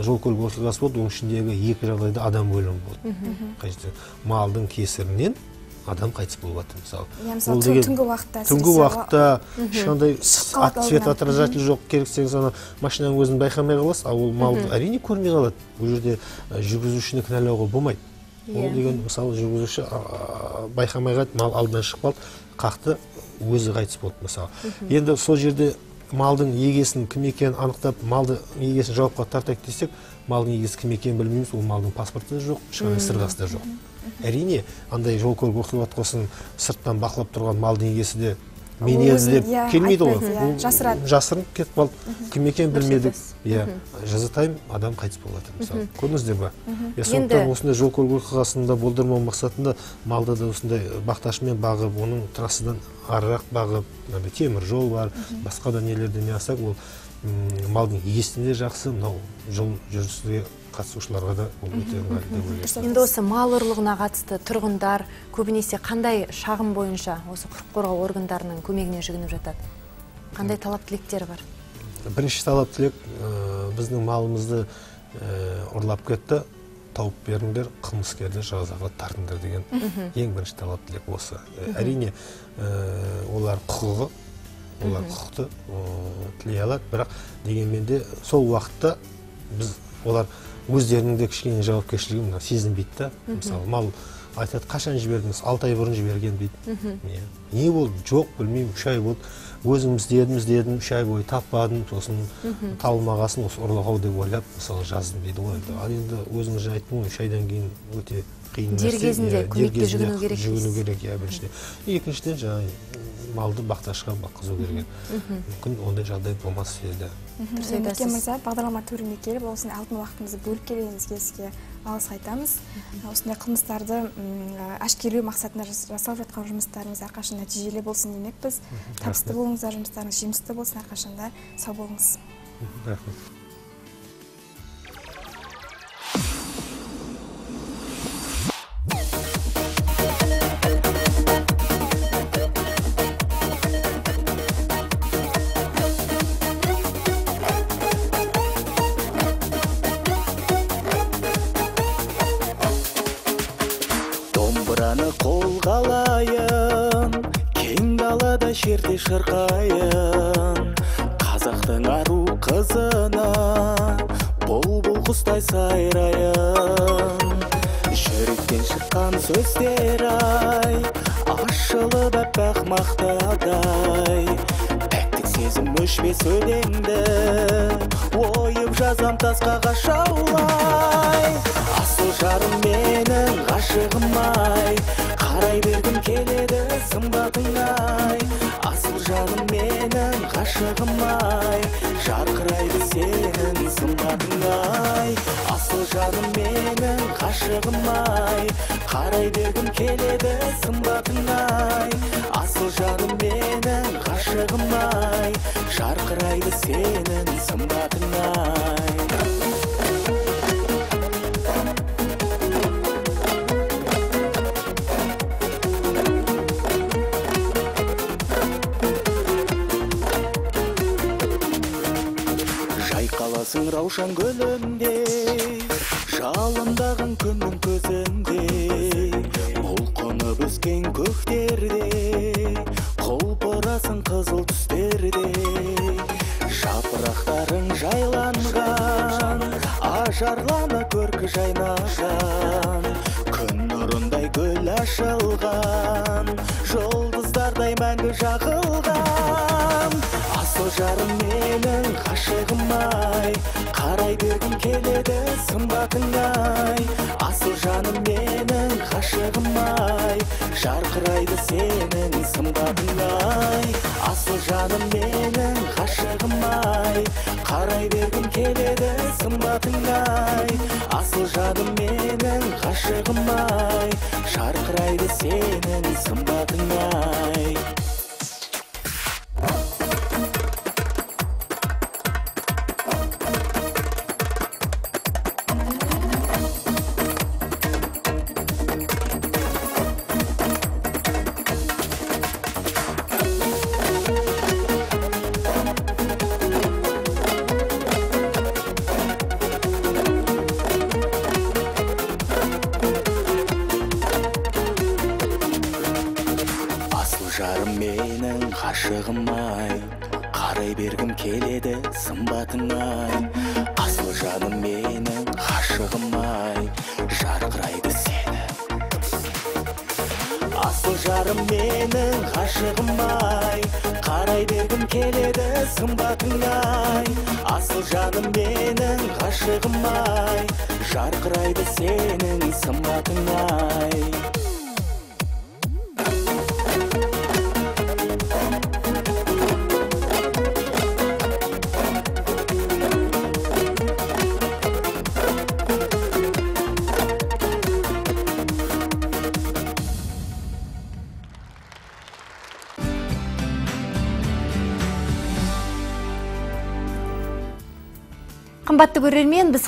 [SPEAKER 9] жол көлік оқиғасы болды оның ішіндегі екі жағдайда адам өлімі болды. Қажет малдың кесірінен адам қайтыс болып жатыр мысалы.
[SPEAKER 1] Иә мысалы
[SPEAKER 9] Ол
[SPEAKER 1] түн-
[SPEAKER 9] деген-
[SPEAKER 1] түнгі уақытта
[SPEAKER 9] түнгі уақытта ешқандай
[SPEAKER 1] Шығып қалады
[SPEAKER 9] от- свет
[SPEAKER 1] алдынан.
[SPEAKER 9] отражатель жоқ керек десеңіз ана машинаның өзін байқамай қаласыз ал ол малды әрине көрмей қалады. Бұл жерде жүргізушіні кінәлауға болмайды. Ол деген мысалы жүргізуші байқамай қалды мал алдынан шығып қалды қақты өзі қайтыс болды мысалы. Енді сол жерде малдың егесінің кім екенін анықтап малды егесін жауапқа тартайық десек малдың егесі кім екенін білмейміз ол малдың паспорты да жоқ ешқандай сырғасы да жоқ. Әрине андай жол көлік оқиғасын сырттан бақылап тұрған малдың егесі де мен
[SPEAKER 1] Ол
[SPEAKER 9] еді
[SPEAKER 1] өзін,
[SPEAKER 9] деп
[SPEAKER 1] иә,
[SPEAKER 9] келмейді ғой
[SPEAKER 1] иә,
[SPEAKER 9] ол
[SPEAKER 1] жасырады.
[SPEAKER 9] жасырынып кетіп қалды. Кім екенін білмедік. иә. Жазатайым адам қайтыс болып жатыр мысалы. Көрдіңіздер ба? Иә сондықтан осындай жол көлік оқиғасын да болдырмау мақсатында малды да осындай бақташымен бағып оның трассадан арырақ бағып мынандай темір жол бар басқа да нелерде не алсақ ол малдың иесіне де жақсы. Мынау жол жүрісіне қатысушыларға да ол өте ыңғайлы деп ойлаймын
[SPEAKER 2] енді осы мал ұрлығына қатысты тұрғындар көбінесе қандай шағым бойынша осы құқық қорғау органдарының көмегіне жүгініп жатады? Қандай талап тілектері бар?
[SPEAKER 9] Бірінші талап тілек ә, біздің малымызды ә, ұрлап кетті тауып беріңдер қылмыскерді жазаға тартыңдар деген ең бірінші талап тілек осы. Ә, әрине ә, олар құқығы олар құқықты тілей алады. Бірақ дегенмен де сол уақытта біз олар өздерінің де кішкене жауапкершілігін мына сезінбейді да. Мысалы мал айтады қашан жібердіңіз? Алты ай бұрын жіберген дейді Иә. не болды жоқ білмеймін үш ай болды. Өзім іздедім іздедім үш ай бойы таппадым сосын табылмағасын осы ұрлық ау деп ойлап мысалы жаздым дейді ғой енді. Ал енді өзіңіз жаңа айттым ғой үш айдан кейін өте қиын
[SPEAKER 2] Дер кезінде
[SPEAKER 9] Иә,
[SPEAKER 2] көмекке жүгіну керек
[SPEAKER 9] жүгіну керек иә біріншіден. Екіншіден жаңағы малды бақташыға баққызу керек мүмкін ондай жағдай болмас еді.
[SPEAKER 2] Дұрыс айтасыз.
[SPEAKER 1] мырза бағдарлама төріне келіп осындай алтын уақытыңызды бөліп келгеніңізге сізге алғыс айтамыз. Осындай қылмыстарды әшкерелеу мақсатында жас- жасалып жатқан жұмыстарыңыз әрқашан нәтижелі болсын демекпіз. Табысты болыңыздар жұмыстарыңыз жемісті болсын әрқашанда сау болыңыз.
[SPEAKER 9] Рахмет.
[SPEAKER 11] Шырқайын. Қазақтың ару қызына бұлбұл құстай сайрайын. Жүректен шыққан сөздер ай ашылып аппақ мақтадай пәктік сезім өшпес өлеңді ойып жазам тасқа қашаулай. Асыл жарым ғашығым ай жарқырайды сенің сымбатың ай асыл жаным менің ғашығым ай қарай бергім келеді сымбатың ай асыл жаным менің ғашығым ай жарқырайды сенің раушан гүліндей жалындаған күннің көзіндей бұлқынып өскен көктерде құлпырасың қызыл түстерде. Жапырақтарың жайланған ажарлана көркі жайнаған. Күн нұрындай гүл ашылған жұлдыздардай мәңгі жағылған. Асыл жарым менің ғашығым ай бергім келеді сымбатың ай. Асыл жаным менің ғашығым ай. Жарқырайды сенің сымбатың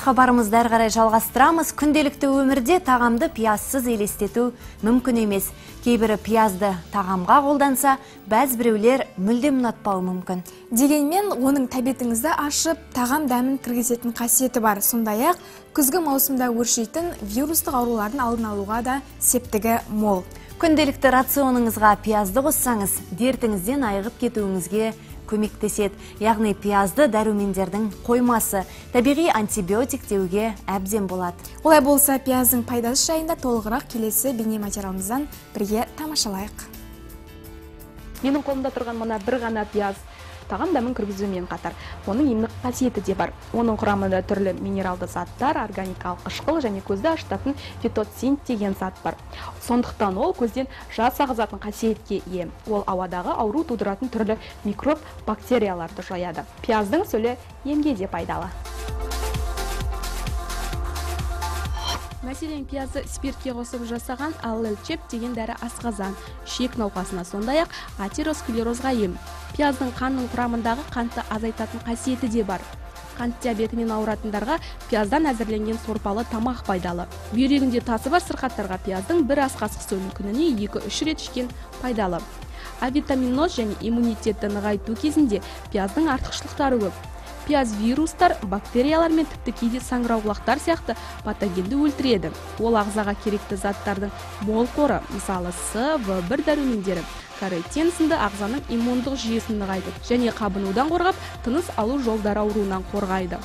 [SPEAKER 2] хабарымызды әрі қарай жалғастырамыз. Күнделікті өмірде тағамды пиязсыз елестету мүмкін емес. Кейбірі пиязды тағамға қолданса, бәз біреулер мүлдем ұнатпауы мүмкін.
[SPEAKER 1] дегенмен оның тәбетіңізді ашып тағам дәмін кіргізетін қасиеті бар сондай ақ күзгі маусымда өршитін вирустық аурулардың алдын алуға да септігі мол
[SPEAKER 2] Күнделікті рационыңызға пиязды қоссаңыз, дертіңізден айығып кетуіңізге көмектеседі. Яғни пиязды дәрумендердің қоймасы, табиғи антибиотик деуге әбден болады.
[SPEAKER 1] олай болса пияздың пайдасы жайында толығырақ келесі бейнематериалымыздан бірге тамашалайық
[SPEAKER 12] менің қолымда тұрған мына бір ғана пияз тағам дәмін кіргізумен қатар оның емдік қасиеті де бар. Оның құрамында түрлі минералды заттар органикалық қышқыл және көзді ашытатын фитоцин деген зат бар. Сондықтан ол көзден жас ағызатын қасиетке ие. Ол ауадағы ауру тудыратын түрлі микроб бактерияларды жояды. Пияздың сөлі емге де пайдалы. Мәселен пиязды спиртке қосып жасаған аллелчеп деген дәрі асқазан. Ішек науқасына сондай ақ атеросклерозға ем. Пияздың қанның құрамындағы қантты азайтатын қасиеті де бар. Қант диабетімен ауыратындарға пияздан әзірленген сорпалы тамақ пайдалы. Бүйрегінде тасы бар сырқаттарға пияздың бір ас қасық сөлін күніне екі үш рет ішкен пайдалы. Авитаминоз және иммунитетті нығайту кезінде пияздың артықшылықтары көп. Пияз вирустар бактериялар мен тіпті кейде саңырауқұлақтар сияқты патогенді өлтіреді. Ол ағзаға керекті заттардың мол қоры мысалы с в бір дәрумендері. Каротин сынды ағзаның иммундық жүйесін нығайтып және қабынудан қорғап тыныс алу жолдары ауруынан қорғайды.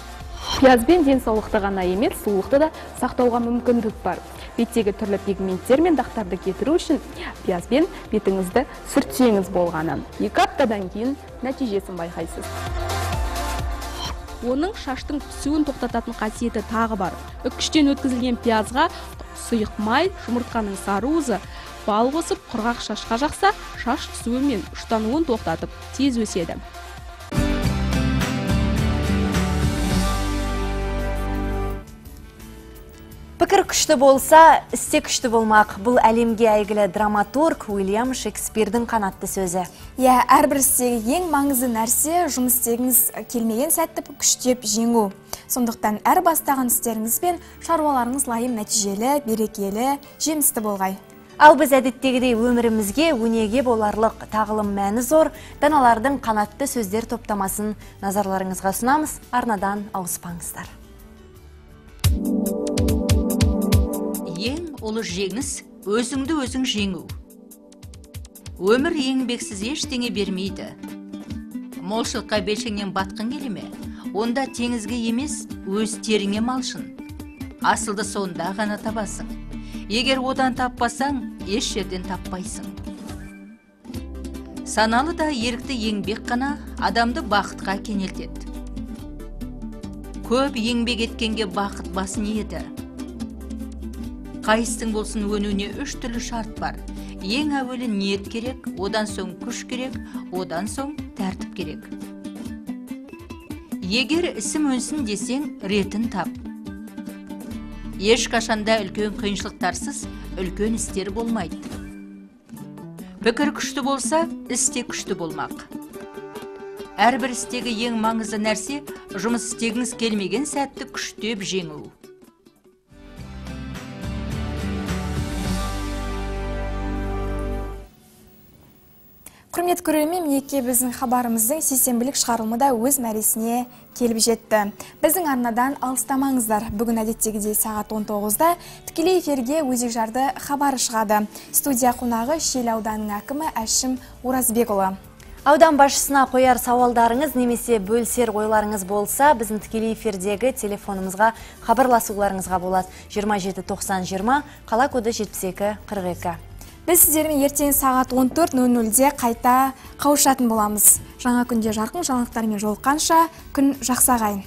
[SPEAKER 12] Пиязбен денсаулықты ғана емес сұлулықты да сақтауға мүмкіндік бар. Беттегі түрлі пигменттер мен дақтарды кетіру үшін пиязбен бетіңізді сүртсеңіз болғаны. Екі аптадан кейін нәтижесін байқайсыз. Оның шаштың түсуін тоқтататын қасиеті тағы бар. Үккіштен өткізілген пиязға сұйық май жұмыртқаның сары уызы бал қосып құрғақ шашқа жақса шаш түсуі мен ұштануын тоқтатып тез өседі.
[SPEAKER 2] Пікір күшті болса істе күшті болмақ. Бұл әлемге әйгілі драматург уильям шекспирдің қанатты сөзі.
[SPEAKER 1] Иә әрбір істегі ең маңызды нәрсе жұмыс істегіңіз келмеген сәтті күштеп жеңу. Сондықтан әр бастаған істеріңіз бен шаруаларыңыз лайым нәтижелі берекелі жемісті болғай.
[SPEAKER 2] Ал біз әдеттегідей өмірімізге өнеге боларлық тағылым мәні зор даналардың қанатты сөздер топтамасын назарларыңызға ұсынамыз. Арнадан ауыспаңыздар.
[SPEAKER 13] Ең ұлы жеңіс өзіңді өзің жеңу. Өмір еңбексіз ештеңе бермейді. Молшылыққа белшеңнен батқың келе ме? Онда теңізге емес өз теріңе малшын. Асылды сонда ғана табасың. Егер одан таппасаң еш жерден таппайсың. Саналы да ерікті еңбек қана адамды бақытқа кенелтеді. Көп еңбек еткенге бақыт басын еді қайсың болсын өнуіне үш түрлі шарт бар. Ең әуелі ниет керек одан соң күш керек одан соң тәртіп керек. Егер ісім өнсін десең ретін тап. Ешқашанда үлкен қиыншылықтарсыз үлкен істер болмайды. Пікір күшті болса іс те күшті болмақ. Әрбір істегі ең маңызды нәрсе жұмыс істегіңіз келмеген сәтті күштеп жеңу.
[SPEAKER 1] Құрметті көрермен мінекей біздің хабарымыздың сейсенбілік шығарылымы да өз мәресіне келіп жетті. Біздің арнадан алыстамаңыздар. Бүгін әдеттегідей сағат 19-да тікелей эфирге өзек жарды хабары шығады. Студия қонағы шел ауданының әкімі әшім оразбекұлы.
[SPEAKER 2] Аудан басшысына қояр сауалдарыңыз немесе бөлсер ойларыңыз болса біздің тікелей эфирдегі телефонымызға хабарласуларыңызға болады. 27 90 20 қала коды 72 42
[SPEAKER 1] біз сіздермен ертең сағат 14.00-де қайта қауышатын боламыз. Жаңа күнде жарқын жаңалықтармен жолыққанша күн жақсағайын